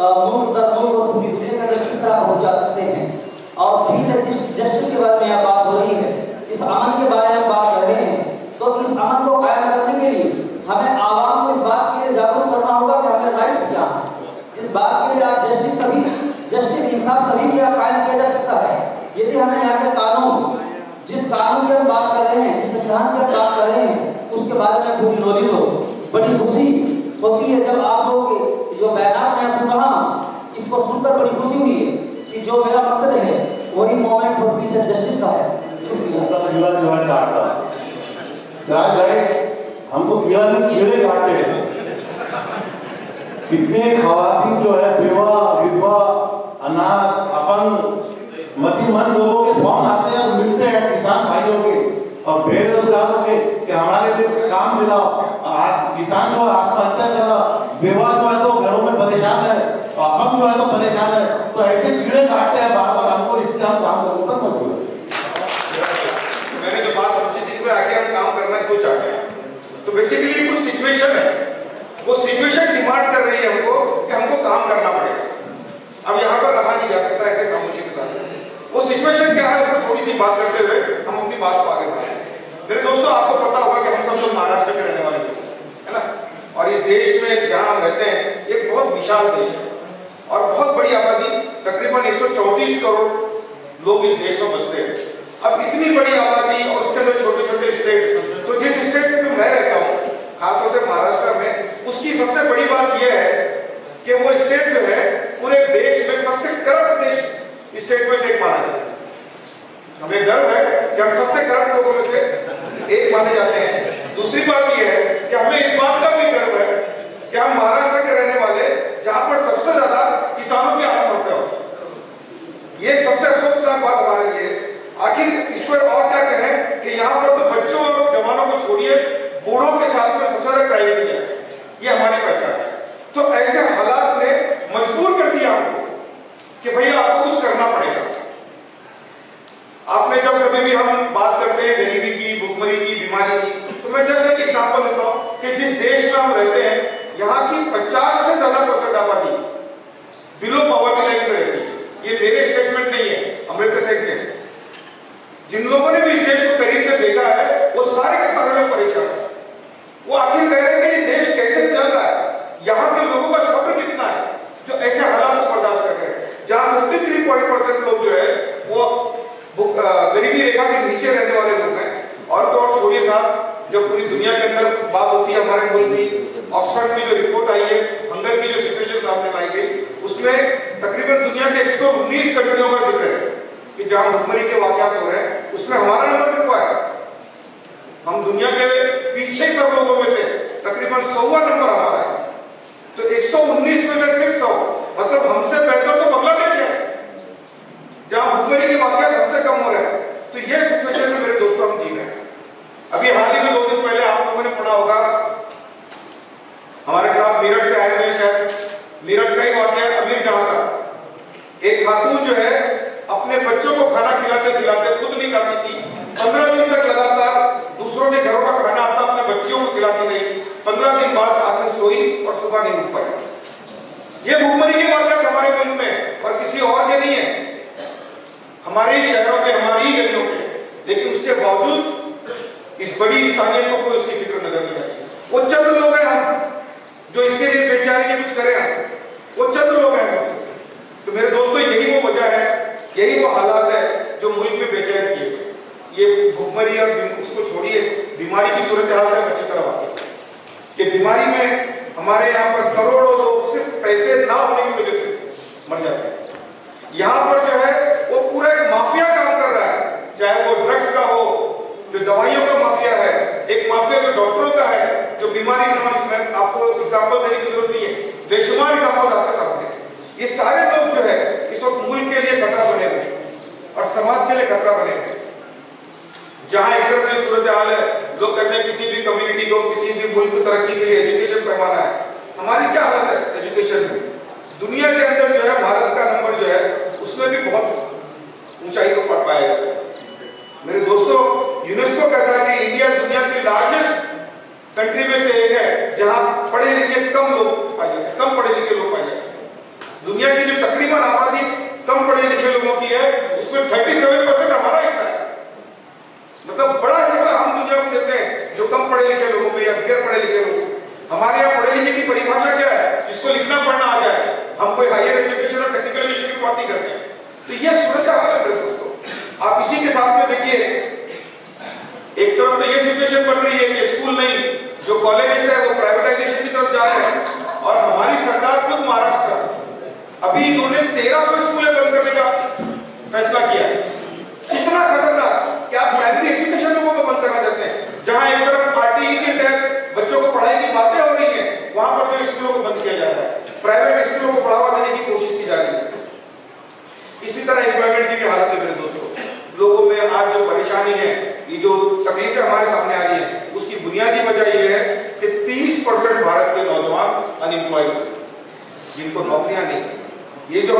मुल्क दर मुल्क और पूरी दुनिया के अंदर किस तरह पहुँचा सकते हैं? और एंड जस्टिस के बारे में यहाँ बात हो रही है। इस अमन के बारे में बात कर रहे हैं। तो इस अमन को कायम करने के लिए हमें आवाम को इस बात के लिए जागरूक करना होगा कि हमें राइट्स क्या जिस बात के लिए आज जस्टिस तभी जस्टिस इंसाफ तभी किया कायम किया जा सकता है। यदि हमें यहाँ के कानून जिस कानून की हम बात कर रहे हैं, जिस संविधान की हम बात कर रहे हैं, उसके बारे में पूरी नॉलेज हो। बड़ी खुशी होती है जब आप लोगों के जो बयान मैं सुन रहा हूँ इसको सुनकर बड़ी खुशी हुई है कि जो मेरा मकसद है, वही moment for peace and justice का है। शुक्रिया कीड़ा जो है काटता सिराज भाई हमको कीड़ा नहीं, कीड़े काटते हैं। कितने खवातीन जो है बेवा विधवा अनाथ, अपंग मतिमंद लोगों के फ़ोन आते हैं और मिलते हैं किसान भाइयों के और बेरोजगारों के कि हमारे लिए काम दिलाओ किसान है आत्महत्या कर रहा बेवा जो है तो घरों में परेशान है और अपंग जो है तो परेशान है तो ऐसे कीड़े काटते हैं बार बार हमको इससे हम काम करूँ तब मजबूर मैंने जो बात पूछी थी कि आगे हम काम करना क्यों चाहते हैं तो बेसिकली कुछ सिचुएशन है वो सिचुएशन डिमांड कर रही है हमको कि हमको काम करना पड़ेगा अब यहाँ पर रहा नहीं जा सकता ऐसे खामोशी के साथ वो सिचुएशन क्या है उसमें थोड़ी सी बात करते हुए हम अपनी बात को आगे बढ़ाएँ मेरे दोस्तों आपको पता होगा कि हम सब लोग महाराष्ट्र के रहने वाले हैं, है ना? और इस देश में जहाँ हम रहते हैं एक बहुत विशाल देश है और बहुत बड़ी आबादी तकरीबन 134 करोड़ लोग इस देश में बसते हैं। अब इतनी बड़ी आबादी और उसके अंदर छोटे छोटे स्टेट तो जिस स्टेट में मैं रहता हूँ खासतौर से महाराष्ट्र में उसकी सबसे बड़ी बात यह है कि वो स्टेट जो है पूरे देश में सबसे करप्ट देश स्टेट में से एक माना जाता है। हमें गर्व है कि हम सबसे करप्ट लोगों में से एक माने जाते हैं। दूसरी बात यह है कि हमें इस बात का भी गर्व है कि हम महाराष्ट्र के रहने वाले, जहाँ पर सबसे ज़्यादा किसानों की आत्महत्या होती है। ये सबसे अफसोसनाक बात हमारे लिए आखिर इस पर और क्या कहें कि यहाँ पर तो बच्चों और जवानों को छोड़िए, बूढ़ों के साथ में सबसे ज़्यादा क्राइम किया है? ये हमारी पहचान है। तो ऐसे हालात ने मजबूर कर दिया हमको कि भैया आपको कुछ करना पड़ेगा। आपने जब कभी भी हम बात करते हैं, गरीबी की, भुखमरी की, बीमारी की तो मैं जस्ट एक एग्ज़ाम्पल देता हूँ कि जिस देश में हम रहते हैं, यहाँ की 50 से ज़्यादा परसेंट आबादी बिलो पॉवर्टी लाइन में रहती है। ये मेरे स्टेटमेंट नहीं है, अमृत सिंह के। जिन लोगों ने भी इस देश को करीब से देखा है वो सारे के सारे लोग परेशान हैं वो आखिर कह रहे हैं कि ये देश कैसे चल रहा है यहाँ के लोगों का सब्र कितना है जो ऐसे हालात को बर्दाश्त कर रहे हैं जहाँ फिफ्टी थ्री पॉइंट परसेंट लोग जो है वो भुख- अ, गरीबी रेखा के नीचे रहने वाले लोग हैं और तो और छोड़िए साहब जब पूरी दुनिया के अंदर बात होती है हमारे मुल्क की ऑक्सफर्ड की जो रिपोर्ट आई है हंगर की जो सिचुएशन सामने लाई गई उसमें तकरीबन दुनिया के 119 कंट्रियों का ज़िक्र है कि जहाँ भुखमरी के वाकत हो रहे हैं, उसमें हमारा नंबर कितना है? हम दुनिया के पीछे कर लोगों में से तकरीबन सौवा नंबर हमारा है। तो 119 में से सिर्फ़ सौ मतलब हमसे बेहतर तो बांग्लादेश है। जहाँ भुखमरी के वाकत हमसे कम हो रहे हैं। तो ये सिचुएशन में मेरे दोस्तों हम जी रहे हैं अभी हाल ही में दो दिन पहले आप लोगों ने पढ़ा होगा हमारे साथ मेरठ से आए हुए हैं शायद मेरठ का ही वाकया है अमीर जहाँ का एक खातून जो है अपने बच्चों को खाना खिलाते खिलाते खुद नहीं खाती थी। पंद्रह दिन तक लगातार दूसरों के घरों का खाना आता, अपने बच्चियों को खिलाती रही। पंद्रह दिन बाद आकर सोई और सुबह नहीं उठ पाई। ये भूखमरी के वाकया हमारे मुल्क में, और किसी और के नहीं है। हमारे शहरों के, हमारी ही गलियों के। लेकिन उसके बावजूद इस बड़ी इंसानियत को कोई उसकी फ़िक्र नज़र नहीं आती वो चंद लोग हैं हम, जो इसके लिए बेचारे के कुछ करें हम। वो चंद लोग हैं तो मेरे दोस्तों, यही वो वजह है यही वो हालात है जो मुल्क में बेचैन किए ये भुखमरी और उसको छोड़िए, बीमारी की सूरत हाल से तरह वाकिफ कि बीमारी में हमारे यहाँ पर करोड़ों लोग सिर्फ़ पैसे ना होने की वजह से मर जाते हैं। यहाँ पर जो है, वो पूरा एक माफिया काम कर रहा है। चाहे वो ड्रग्स का हो, जो दवाइयों का माफिया है, एक माफिया जो डॉक्टरों का है, जो बीमारी मैं आपको एग्ज़ाम्पल देने की ज़रूरत नहीं है। बेशुमार एग्जांपल आपके सामने ये सारे लोग जो है इस वक्त मुल्क के लिए खतरा बने हुए और समाज के लिए खतरा बने हुए जहाँ एक तरफ़ ये सूरत हाल है, लोग कहते हैं किसी भी कम्युनिटी को, किसी भी मुल्क को तरक्की के लिए एजुकेशन पैमाना है। हमारी क्या हालत है एजुकेशन में? दुनिया के अंदर जो है, भारत का नंबर जो है, उसमें भी बहुत ऊंचाई को पड़ पाया जाता है। मेरे दोस्तों यूनेस्को कहता है कि इंडिया दुनिया की लार्जेस्ट कंट्री में से एक है, जहाँ पढ़े लिखे कम लोग पाए कम पढ़े लिखे लोग पाए जाते दुनिया की जो तकरीबन आबादी कम पढ़े लिखे लोगों की है, उसमें 37 परसेंट हमारा हिस्सा है। मतलब बड़ा हिस्सा हम दुनिया को देते हैं, जो कम पढ़े लिखे लोगों में या गैर पढ़े लिखे लोग हमारे यहाँ पढ़े लिखे की परिभाषा क्या है? जिसको लिखना पढ़ना आ जाए, हम कोई हायर एजुकेशन और टेक्निकल एजुकेशन की बात नहीं करते। तो ये सूरत हाल है दोस्तों। आप इसी के साथ में देखिए, एक तरफ़ तो ये सिचुएशन बन रही है कि स्कूल नहीं, जो कॉलेजेस है वो प्राइवेटाइजेशन की तरफ़ जा रहे हैं, और हमारी सरकार खुद महाराष्ट्र अभी इन्होंने 1300 स्कूलें बंद करने का फैसला किया। कितना खतरनाक आप प्राइमरी एजुकेशन लोगों को बंद करना चाहते हैं, जहाँ एक तरफ़ पार्टी के तहत बच्चों को पढ़ाई की बातें हो रही है, वहाँ पर जो स्कूलों को बंद किया जा रहा है। प्राइवेट स्कूलों को बढ़ावा देने की कोशिश की जा रही है। इसी तरह एम्प्लॉयमेंट की भी हालत है मेरे दोस्तों। लोगों में आज जो परेशानी है, ये जो तकलीफें हमारे सामने आ रही है, उसकी बुनियादी वजह यह है कि 30 परसेंट भारत के नौजवान अनएम्प्लॉयड जिनको नौकरियाँ नहीं ये जो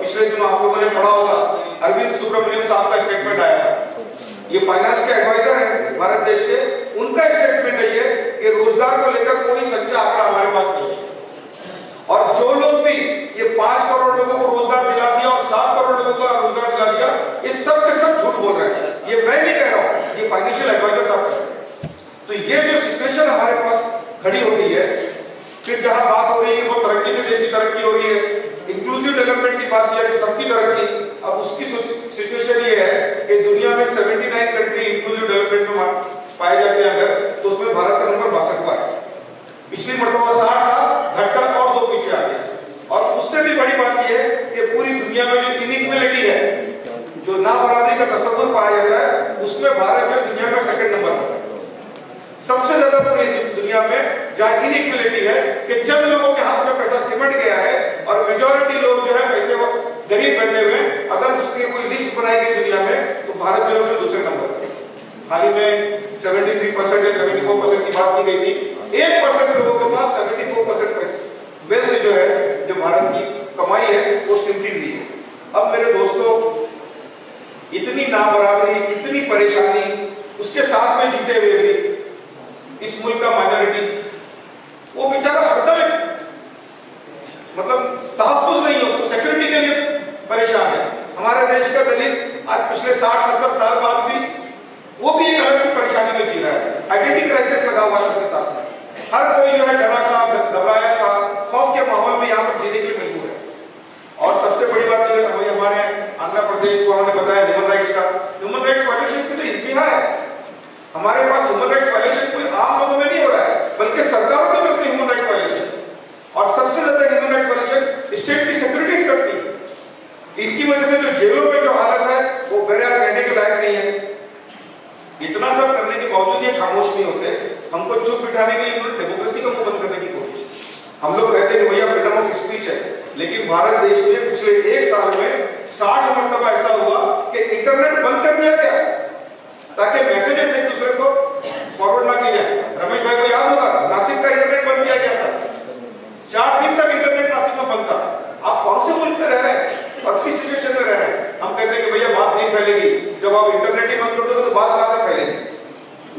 पिछले दिनों आप लोगों ने पढ़ा होगा, अरविंद सुब्रमण्यम साहब का स्टेटमेंट आया था। ये फाइनेंस के एडवाइजर हैं भारत देश के। उनका स्टेटमेंट है ये कि रोज़गार को लेकर कोई सच्चा आंकड़ा हमारे पास नहीं है। और जो लोग भी ये पाँच करोड़ लोगों को रोज़गार दिला दिया और सात करोड़ लोगों को रोज़गार दिला दिया, ये सब के सब झूठ बोल रहे हैं। ये मैं नहीं कह रहा हूँ, ये फाइनेंशियल एडवाइजर साहब तो ये जो सिचुएशन हमारे पास खड़ी हो रही है, फिर जहाँ बात हो रही है वो तरक्की से देश की तरक्की हो रही है इंक्लूसिव डेवलपमेंट की बात किया सबकी तरक्की अब उसकी सिचुएशन ये है कि दुनिया में 79 कंट्री इंक्लूसिव डेवलपमेंट में पाए जाते हैं। फैलेगी। जब आप इंटरनेट ही बंद कर दोगे तो बात कहाँ से फैलेगी?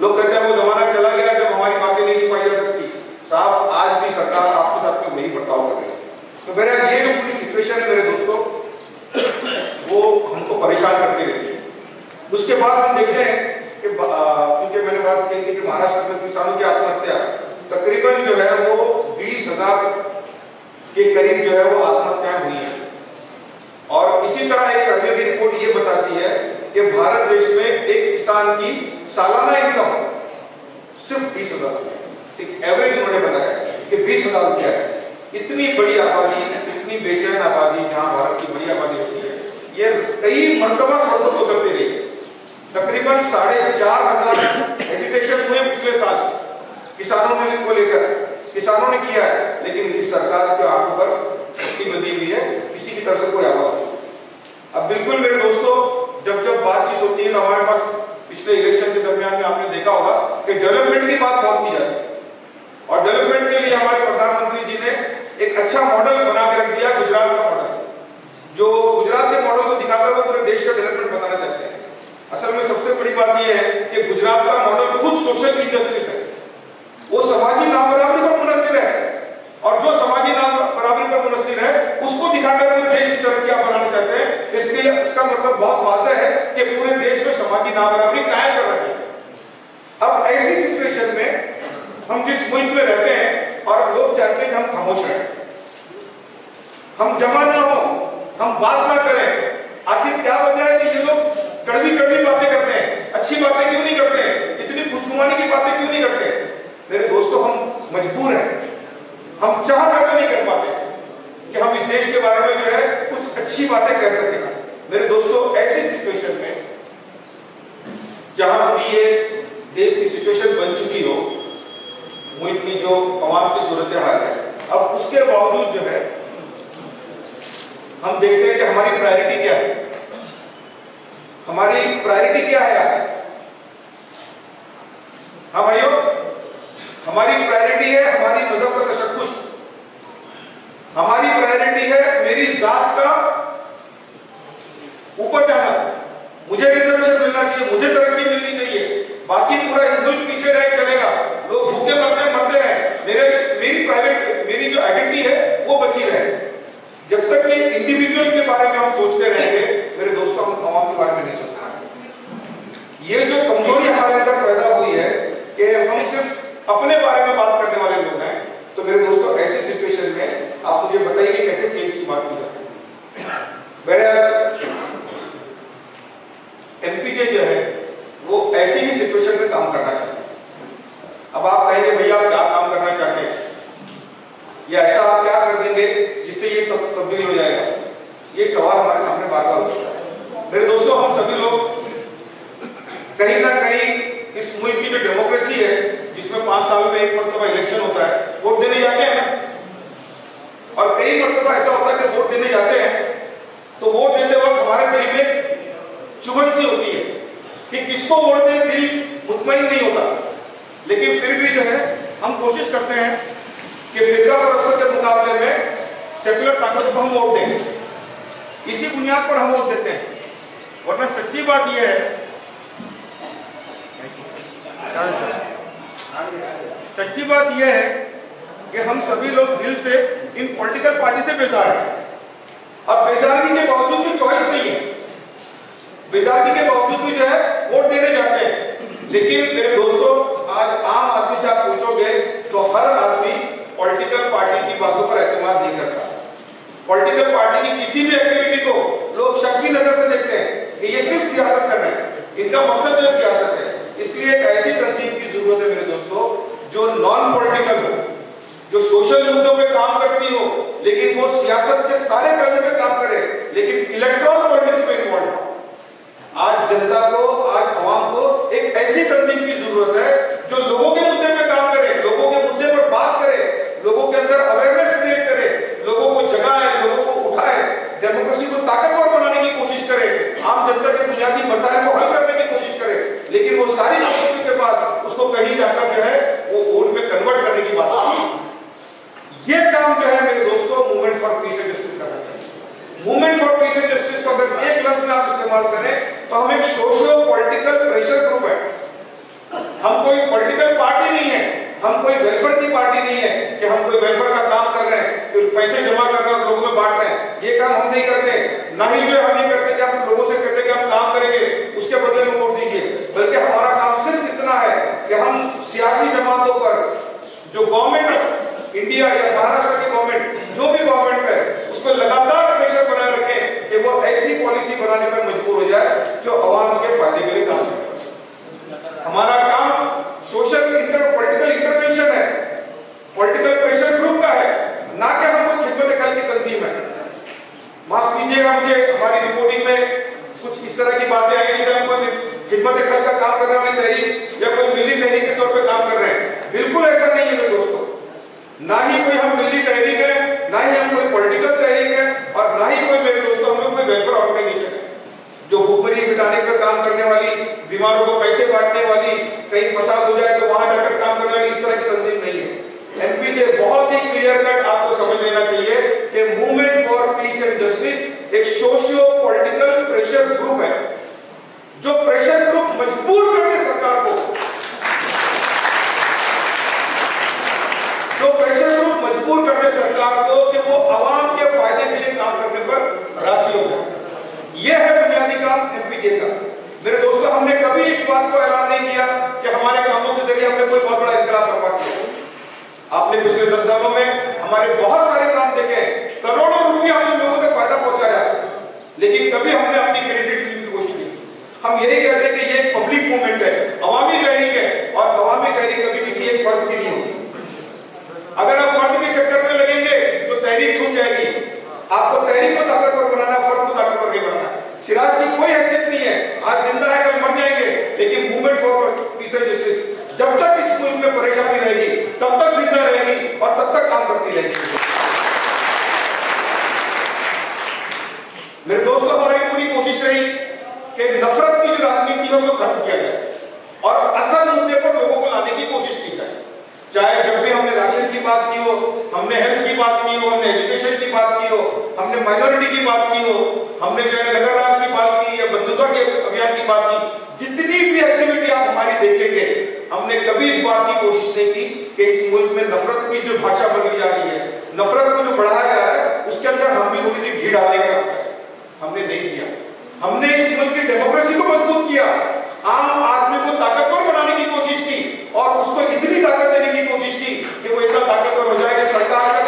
लोग कहते हैं, वो जमाना चला गया जब हमारी बातें नहीं छुपाई जा सकती। साहब, आज भी सरकार आपके साथ में वही बर्ताव कर रही है? तो मेरा ये जो पूरी सिचुएशन है मेरे दोस्तों। वो हमको परेशान करती रहती है। उसके बाद हम देखते हैं कि क्योंकि मैंने बात कही थी कि महाराष्ट्र में किसानों की आत्महत्या, तकरीबन जो है वो बीस हज़ार के करीब जो है वो आत्महत्याएँ हुई हैं। इसी तरह एक सर्वे की रिपोर्ट ये बताती है कि भारत देश में एक किसान की सालाना इनकम सिर्फ़ बीस हज़ार एवरेज उन्होंने बताया कि बीस हज़ार रुपया है। इतनी बड़ी आबादी, इतनी बेचैन आबादी जहाँ भारत की बड़ी आबादी होती है, ये कई मरतबा सड़कों पर उतरती रही तकरीबन साढ़े चार हज़ार एजुकेशन हुए पिछले साल, किसानों ने को लेकर। किसानों ने किया है, लेकिन इस सरकार के आँखों पर बंधी हुई है, किसी की तरफ़ से कोई आवाज़ नहीं। अब बिल्कुल मेरे दोस्तों, जब जब बातचीत होती है तो हमारे पास पिछले इलेक्शन के दरमियान में आपने देखा होगा कि डेवलपमेंट की बात बहुत की जाती है। और डेवलपमेंट के लिए हमारे प्रधानमंत्री जी ने एक अच्छा मॉडल बना के रख दिया, गुजरात का मॉडल जो गुजरात के मॉडल को दिखाकर वो पूरे देश का डेवलपमेंट बताना चाहते हैं। असल में सबसे बड़ी बात यह है कि गुजरात का मॉडल खुद सोशल इंडस्ट्रीज़ है। वो समाजी नाम बराबरी पर मुनसिर है। और जो समाजी नाम बराबरी पर मुनसिर है, उसको दिखाकर पूरे देश की तरक्की बनाना चाहते हैं। इसलिए इसका मतलब बहुत वाजह है कि पूरे देश में समाजी नाम बराबरी कायम करना चाहिए अब ऐसी सिचुएशन में हम जिस मुल्क में रहते हैं और लोग चाहते हैं कि हम खामोश रहें हम जमा ना हो, हम बात ना करें। आखिर क्या वजह है कि ये लोग कड़वी कड़वी बातें करते हैं? अच्छी बातें क्यों नहीं करते इतनी खुशनुमानी की बातें क्यों नहीं करते? मेरे दोस्तों, हम मजबूर हैं। हम चाह कर नहीं कर पाते। कि हम इस देश के बारे में जो है कुछ अच्छी बातें कह सकें। मेरे दोस्तों, ऐसी सिचुएशन में, जहाँ ये देश की सिचुएशन बन चुकी हो मुल्क की जो अवाम की सूरत हाल है। अब उसके बावजूद जो है, हम देखते हैं कि हमारी प्रायोरिटी क्या है। हमारी प्रायोरिटी क्या है आज? हाँ भाइयों, हमारी प्रायोरिटी है हमारी मज़हब का तशक्श हमारी प्रायोरिटी है मेरी जात का ऊपर जाना। मुझे रिजर्वेशन मिलना चाहिए, मुझे तरक्की मिलनी चाहिए। बाकी पूरा मुल्क पीछे रह चलेगा। लोग भूखे मरते मरते रहे मेरे, मेरी प्राइवेट मेरी जो आइडेंटिटी है, वो बची रहे। जब तक ये इंडिविजुअल के बारे में हम सोचते रहेंगे, मेरे दोस्तों, हम आवाम के बारे में नहीं सोच ये जो कमज़ोरी हमारे अंदर पैदा हुई है कि हम सिर्फ़ अपने बारे में बात करने वाले लोग हैं तो मेरे दोस्तों, ऐसी सिचुएशन में आप मुझे बताइए कैसे चेंज की बात की जा सकती है? मेरे एमपीजे जो है, वो ऐसी ही सिचुएशन में काम करना चाहते अब आप कहेंगे, भैया, आप क्या काम करना चाहते हैं? या ऐसा आप क्या कर देंगे जिससे ये तब तब्दील हो जाएगा? ये सवाल हमारे सामने बार बार होता है। मेरे दोस्तों, हम सभी लोग कहीं ना कहीं इस मुल्क की जो डेमोक्रेसी है, जिसमें पाँच साल में एक मरतबा इलेक्शन होता है, वोट देने जाते हैं और कई मरतबा ऐसा होता है कि वोट देने जाते हैं तो वोट देते वक्त हमारे दिल में चुभन सी होती है कि किसको वोट दें दिल मुतमिन नहीं होता। लेकिन फिर भी जो है, हम कोशिश करते हैं कि फिरका परस्तों के मुकाबले में सेकुलर ताकत को हम वोट दें। इसी बुनियाद पर हम वोट देते हैं। वरना सच्ची बात यह है, सच्ची बात यह है कि हम सभी लोग दिल से इन पॉलिटिकल पार्टी से बेजार हैं। और बेजारगी के बावजूद भी चॉइस नहीं है। बेजारगी के बावजूद भी जो है, वोट देने जाते हैं। लेकिन मेरे दोस्तों, आज आम आदमी से आप पूछोगे तो हर आदमी पॉलिटिकल पार्टी की बातों पर एतमाद नहीं करता। पॉलिटिकल पार्टी की किसी भी एक्टिविटी को लोग शक की नज़र से देखते हैं कि ये सिर्फ़ सियासत कर रहे हैं। इनका मकसद जो सियासत है। इसलिए एक ऐसी तंजीम की ज़रूरत है मेरे दोस्तों, जो नॉन पॉलिटिकल हो। जो सोशल मुद्दों पे काम करती हो, लेकिन वो सियासत के सारे पहलू पे काम करे, लेकिन इलेक्ट्रॉल पॉलिटिक्स में इन्वॉल्व आज जनता को, आज आवाम को एक ऐसी तंजीम की ज़रूरत है, जो लोगों के मुद्दे पे काम करे, लोगों के मुद्दे पर बात करे, लोगों के अंदर अवेयरनेस क्रिएट करे, लोगों को जगाए, लोगों को उठाए डेमोक्रेसी को ताकतवर बनाने की कोशिश करे, आम जनता के बुनियादी मसाइल को हल करने की कोशिश करे, लेकिन वो सारी कोशिशों के बाद उसको कहीं जाकर जो है वो वोट में कन्वर्ट करने की बात ये काम जो है मेरे दोस्तों movement for peace and justice करना चाहिए। Movement for peace and justice को अगर एक लफ्ज में आप इस्तेमाल करें तो हम एक सोशियो पॉलिटिकल प्रेशर ग्रुप है। हम कोई पॉलिटिकल पार्टी नहीं है, हम कोई वेलफेयर की पार्टी नहीं है कि हम कोई वेलफेयर का काम कर रहे हैं फिर पैसे जमा कर रहे हैं लोगों में बांट रहे हैं। ये काम हम नहीं करते। ना ही जो हम ये करते कि हम लोगों से कहते कि हम काम करेंगे, उसके बदले में वोट दीजिए। बल्कि हमारा काम सिर्फ़ इतना है कि हम सियासी जमातों पर, जो गवर्नमेंट इंडिया या महाराष्ट्र की गवर्नमेंट जो भी गवर्नमेंट है उस पर लगातार प्रेशर बनाए रखें कि वो ऐसी पॉलिसी बनाने पर मजबूर हो जाए जो आवाम के फ़ायदे के लिए काम करे। हमारा काम सोशल इंटर पॉलिटिकल इंटरवेंशन है। पॉलिटिकल प्रेशर ग्रुप का है, ना कि हम कोई खिदमत कल की तंजीम है। माफ़ कीजिएगा मुझे, हमारी रिपोर्टिंग में कुछ इस तरह की बातें आई जैसे हम कोई खिदमत कल का काम करने वाली तहरीक या कोई मिली तहरीक के तौर पर काम कर रहे हैं। बिल्कुल ऐसा नहीं है दोस्तों। ना ही कोई हम मिली तहरीक है, ना ही हम कोई पॉलिटिकल तहरीक है, और ना ही कोई मेरे दोस्तों, हम लोग कोई वेलफेयर ऑर्गेनाइजेशन है। जो भूखमरी मिटाने का काम करने वाली, बीमारों को पैसे बांटने वाली, कहीं फसाद हो जाए तो वहाँ जाकर काम करने वाली, इस तरह की तंजीम नहीं है। एमपीजे बहुत ही क्लियर कट आपको समझ लेना चाहिए कि movement for peace and justice एक सोशियो पॉलिटिकल प्रेशर ग्रुप है। जो प्रेशर ग्रुप मजबूर करते सरकार को जो प्रेशर ग्रुप मजबूर करते सरकार को कि वो आवाम के फ़ायदे के लिए काम करने पर राज़ी हो ये है बुनियादी काम एमपीजे का मेरे दोस्तों, हमने कभी इस बात को ऐलान नहीं किया कि हमारे कामों के ज़रिए हमने कोई बहुत बड़ा इंकलाब बर्पा किया आपने पिछले दस सालों में हमारे बहुत सारे काम देखे करोड़ों रुपया हमने लोगों तक फ़ायदा पहुँचाया। लेकिन कभी हमने अपनी क्रेडिट की कोशिश नहीं हम यही कहते हैं कि ये पब्लिक मूवमेंट है। अवामी तहरीक है और अवामी तहरीक कभी किसी एक फर्द की नहीं होती। अगर आप फर्द के चक्कर में तहरीक सूख जाएगी। आपको तहरीक को ताकतवर बनाना फ़र्क को ताकतवर नहीं बनाना। सिराज की कोई हैसियत नहीं है। आज ज़िंदा है कल मर जाएँगे, लेकिन movement for peace and justice जब तक इस मुल्क में परेशानी रहेगी, तब तक ज़िंदा रहेगी और तब तक काम करती रहेगी। मेरे दोस्तों, हमारी पूरी कोशिश रही कि नफरत की जो राजनीति है उसको खत्म किया जाए और असल मुद्दे पर लोगों को लाने की कोशिश की जाए। चाहे जब भी हमने राशन की बात की हो, हमने हेल्थ की बात की हो, हमने एजुकेशन की बात की हो, हमने माइनॉरिटी की बात की हो, हमने चाहे नगर राज की बात की या बंधुता के अभियान की बात की, जितनी भी एक्टिविटी आप हमारी देखेंगे, हमने कभी इस बात की कोशिश नहीं की कि इस मुल्क में नफरत की जो भाषा बनी जा रही है, नफरत को जो बढ़ाया जा रहा है, उसके अंदर हम भी थोड़ी सी घी डालने का हमने नहीं किया। हमने इस मुल्क की डेमोक्रेसी को मज़बूत किया। आम आदमी को ताकतवर बनाने की कोशिश की। और उसको इतनी ताकत देने की कोशिश की कि वो इतना ताकतवर हो जाए कि सरकार का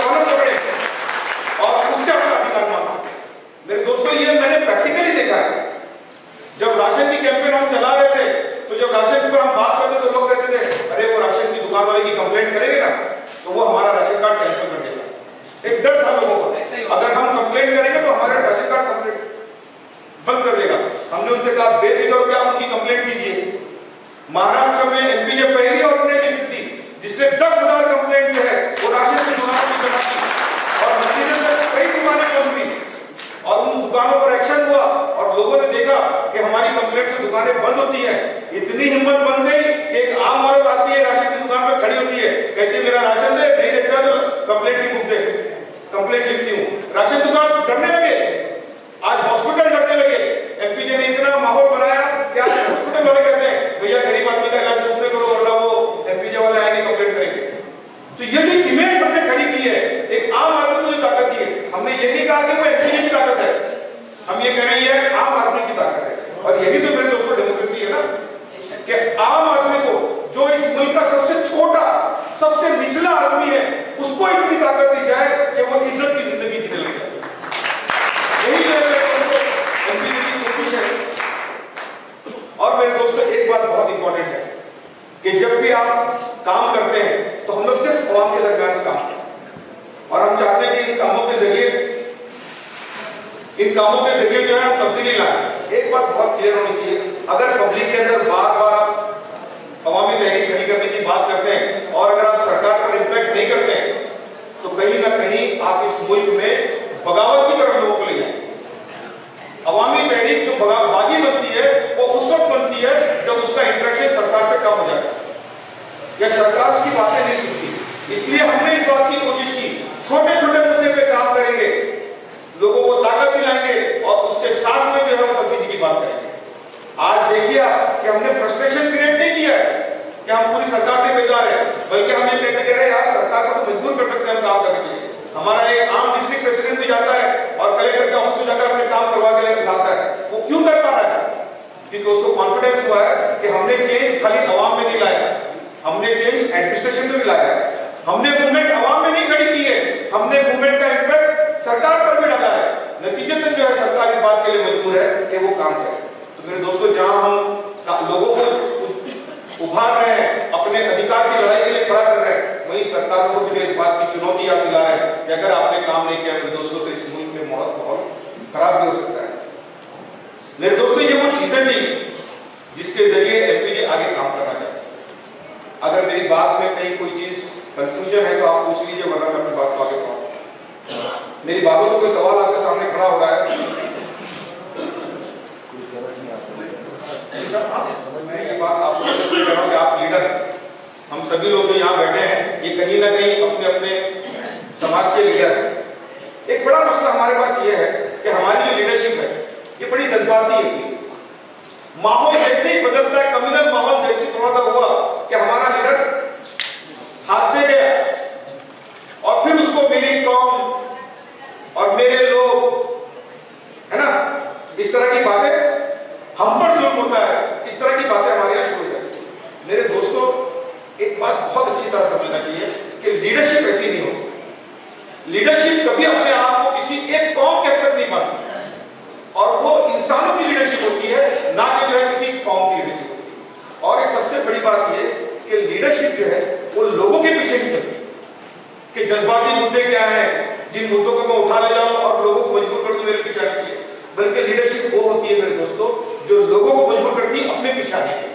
कि जज्बाती मुद्दे क्या है? जिन मुद्दों को मैं उठा ले जाऊँ और लोगों को मजबूर करके मेरे पीछे आती है बल्कि लीडरशिप वो होती है मेरे दोस्तों, जो लोगों को मजबूर करती है अपने पीछे आने के।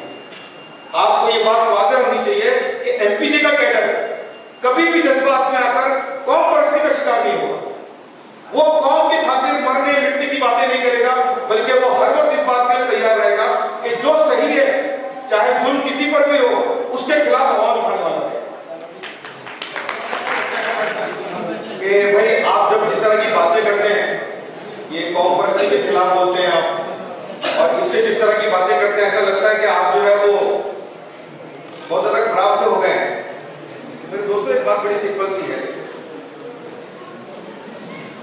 आपको ये बात वाजह होनी चाहिए कि एमपीजे का कैडर, कभी भी जज्बात में आकर कौम परस्ती का शिकार नहीं होगा। वो कौम की खातिर मरने, मिटने की बातें नहीं करेगा, बल्कि वो हर वक्त इस बात के लिए तैयार रहेगा कि जो सही है, चाहे जुल्म किसी पर भी हो, उसके खिलाफ आवाज़ उठाने वाला है। भाई, आप जब जिस तरह की बातें करते हैं, ये कौम परस्ती के खिलाफ बोलते हैं आप, और इससे जिस तरह की बातें करते हैं, ऐसा लगता है कि आप जो है वो बहुत ज़्यादा खराब से हो गए हैं। मेरे दोस्तों, एक बात बड़ी सिंपल सी है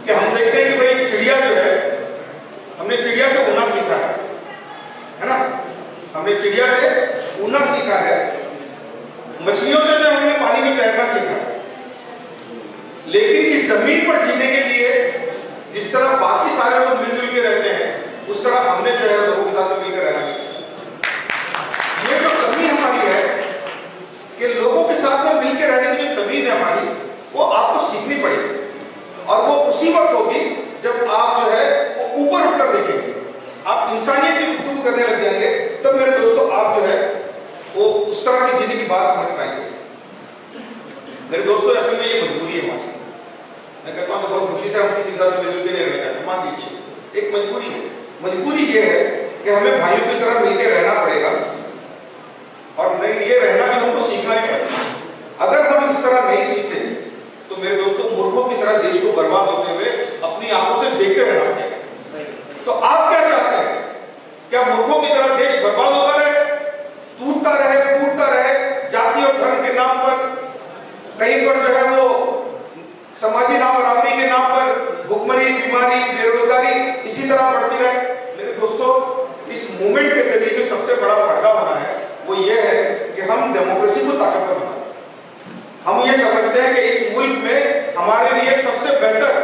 कि हम देखते हैं कि भाई चिड़िया जो है, हमने चिड़िया से उड़ना सीखा है है ना? हमने चिड़िया से उड़ना सीखा है। मछलियों से जो हमने पानी में तैरना सीखा है। लेकिन इस ज़मीन पर जीने के लिए जिस तरह बाकी सारे लोग मिलजुल के रहते हैं, उस तरह हमने जो है लोगों के साथ मिलकर रहना ये जो कमी हमारी है कि लोगों के साथ में मिलकर रहने की जो तमीज है हमारी, वो आपको सीखनी पड़ेगी और वो उसी वक्त होगी जब आप जो है वो ऊपर उठकर देखेंगे। आप इंसानियत की गुफ्तगू करने लग जाएँगे, तब मेरे दोस्तों आप जो है वो उस तरह की जीने की बात समझ पाएँगे। मेरे दोस्तों असल में ये मजबूरी है हमारी। हूँ तो बहुत खुशी से हम किसी के साथ मिलजुल नहीं रहना चाहते मान लीजिए एक मजबूरी है मजबूरी ये है कि हमें भाइयों की तरह मिलकर रहना पड़ेगा और नहीं ये रहना भी हमको सीखना ही पड़ेगा अगर हम इस तरह नहीं सीखते तो मेरे दोस्तों मूर्खों की तरह देश को बर्बाद होते हुए अपनी आँखों से देखते रहना पड़ेगा तो आप क्या चाहते हैं क्या मूर्खों की तरह देश बर्बाद होता रहे टूटता रहे फूटता रहे जाति और धर्म के नाम पर कहीं पर जो है वो समाजी नाम बराबरी के नाम पर भुखमरी, बीमारी, बेरोजगारी इसी तरह बढ़ती रहे। मेरे दोस्तों, इस मूवमेंट के ज़रिए जो सबसे बड़ा फ़ायदा होना है, वो ये है कि हम डेमोक्रेसी को ताकतवर बनाए हम ये समझते हैं कि इस मुल्क में हमारे लिए सबसे बेहतर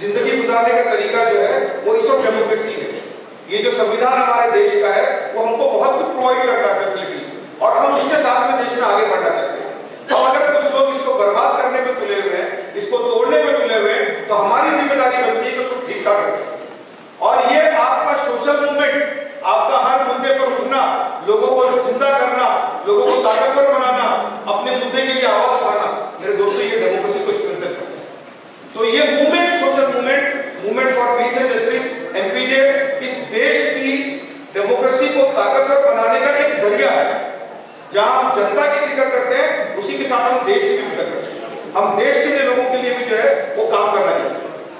ज़िंदगी गुजारने का तरीका जो है, वो इस वक्त डेमोक्रेसी है। ये जो संविधान हमारे देश का है, वो हमको बहुत कुछ प्रोवाइड करता है फैसिलिटी और हम उसके साथ में देश में आगे बढ़ना चाहते हैं। तो अगर कुछ लोग इसको बर्बाद करने में तुले हुए हैं इसको तोड़ने में तुले हुए तो हमारी ज़िम्मेदारी बनती है कि उसको ठीक ठाक रखें। और ये आपका सोशल मूवमेंट आपका हर मुद्दे पर उठना, लोगों को ज़िंदा करना, लोगों को ताकतवर बनाना, अपने मुद्दे के लिए आवाज़ उठाना, मेरे दोस्तों, ये डेमोक्रेसी को स्ट्रेंथन करता है। तो ये movement social movement movement for peace and justice MPJ इस देश की डेमोक्रेसी को ताकतवर बनाने का एक ज़रिया है। जहाँ हम जनता की फ़िक्र करते हैं, उसी के साथ हम देश की फ़िक्र करते हैं। हम देश के लोगों के लिए भी जो है, वो काम करना चाहिए।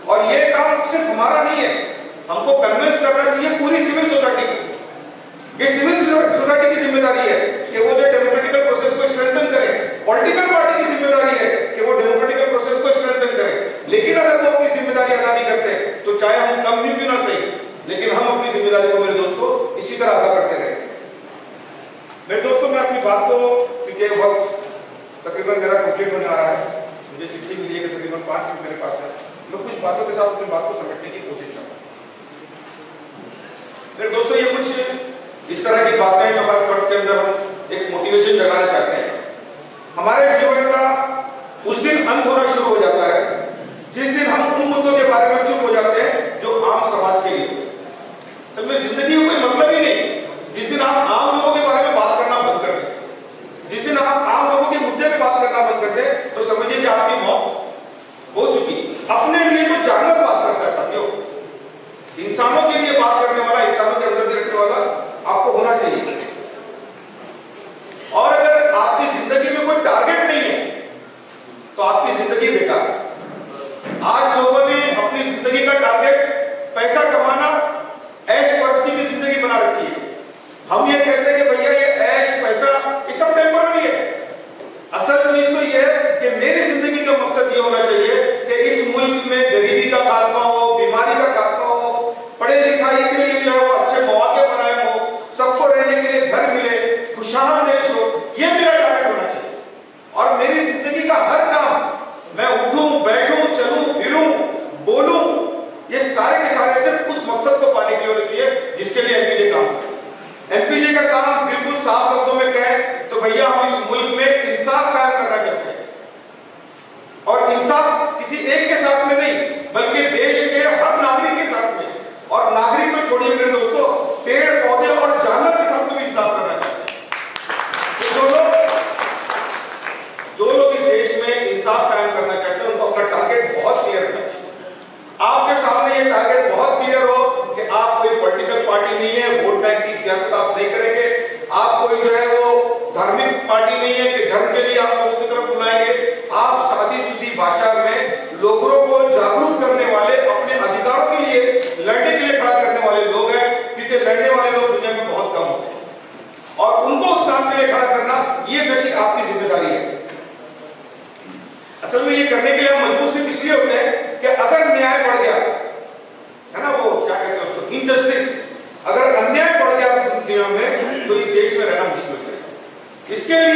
और ये काम सिर्फ़ हमारा नहीं है। हमको कन्विंस करना चाहिए पूरी सिविल सोसाइटी को। ये सिविल सोसाइटी की ज़िम्मेदारी है कि वो जो डेमोक्रेटिकल प्रोसेस को स्ट्रेंथन करे। पॉलिटिकल पार्टी की ज़िम्मेदारी है कि वो डेमोक्रेटिकल प्रोसेस को स्ट्रेंथन करे। लेकिन अगर वो अपनी ज़िम्मेदारी अदा नहीं करते तो चाहे हम कम भी क्यों ना सही, लेकिन हम अपनी ज़िम्मेदारी को मेरे दोस्तों इसी तरह अदा करते रहे। मेरे दोस्तों, मैं अपनी बात को, क्योंकि वक्त तकरीबन मेरा कंप्लीट होने आ रहा है। मुझे चिट्ठी मिली है तकरीबन पाँच मिनट मेरे पास है। मैं कुछ बातों के साथ अपनी बात को समेटने की कोशिश करता हूँ। मेरे दोस्तों, ये कुछ इस तरह की बातें जो हर फर्द के अंदर हम एक मोटिवेशन जगाना चाहते हैं। हमारे जीवन का उस दिन अंत होना शुरू हो जाता है, जिस दिन हम उन मुद्दों के बारे में चुप हो जाते हैं जो आम समाज के लिए। में ज़िंदगी कोई मतलब ही नहीं। जिस दिन आप आम लोगों के बारे में बात करना बंद कर दें जिस दिन आप आम लोगों के मुद्दे पे बात करना बंद कर दें तो समझिए कि आपकी मौत भी अपने लिए तो जानवर बात करता है। साथियों इंसानों के लिए बात करने वाला इंसानों के अंदर रखने वाला आपको होना चाहिए और अगर आपकी ज़िंदगी में कोई टारगेट नहीं है तो आपकी ज़िंदगी बेकार है आज लोगों ने अपनी ज़िंदगी का टारगेट पैसा कमाना ऐश परस्ती की ज़िंदगी बना रखी है हम ये कहते हैं कि भैया ये ऐश पैसा ये सब टेम्पररी है असल चीज़ तो ये है कि मेरी ज़िंदगी का मकसद ये होना चाहिए कि इस मुल्क में गरीबी का खात्मा हो बीमारी का खात्मा हो पढ़े लिखाई के लिए जो है वो अच्छे मौके बनाए हो सबको रहने के लिए घर मिले खुशहाल देश हो ये मेरा टारगेट होना चाहिए और मेरी ज़िंदगी का हर काम मैं उठूं बैठूं चलूँ फिरूं बोलूँ ये सारे के सारे सिर्फ़ उस मकसद को पाने के लिए होने चाहिए जिसके लिए एमपीजे काम एमपीजे का काम इंसान के लिए खड़ा करना ये बेसिक आपकी ज़िम्मेदारी है असल में ये करने के लिए हम मजबूर सिर्फ़ इसलिए होते हैं कि अगर न्याय बढ़ गया है ना वो क्या कहते हैं उसको इनजस्टिस अगर अन्याय बढ़ गया दुनिया में तो इस देश में रहना मुश्किल हो जाएगा इसके लिए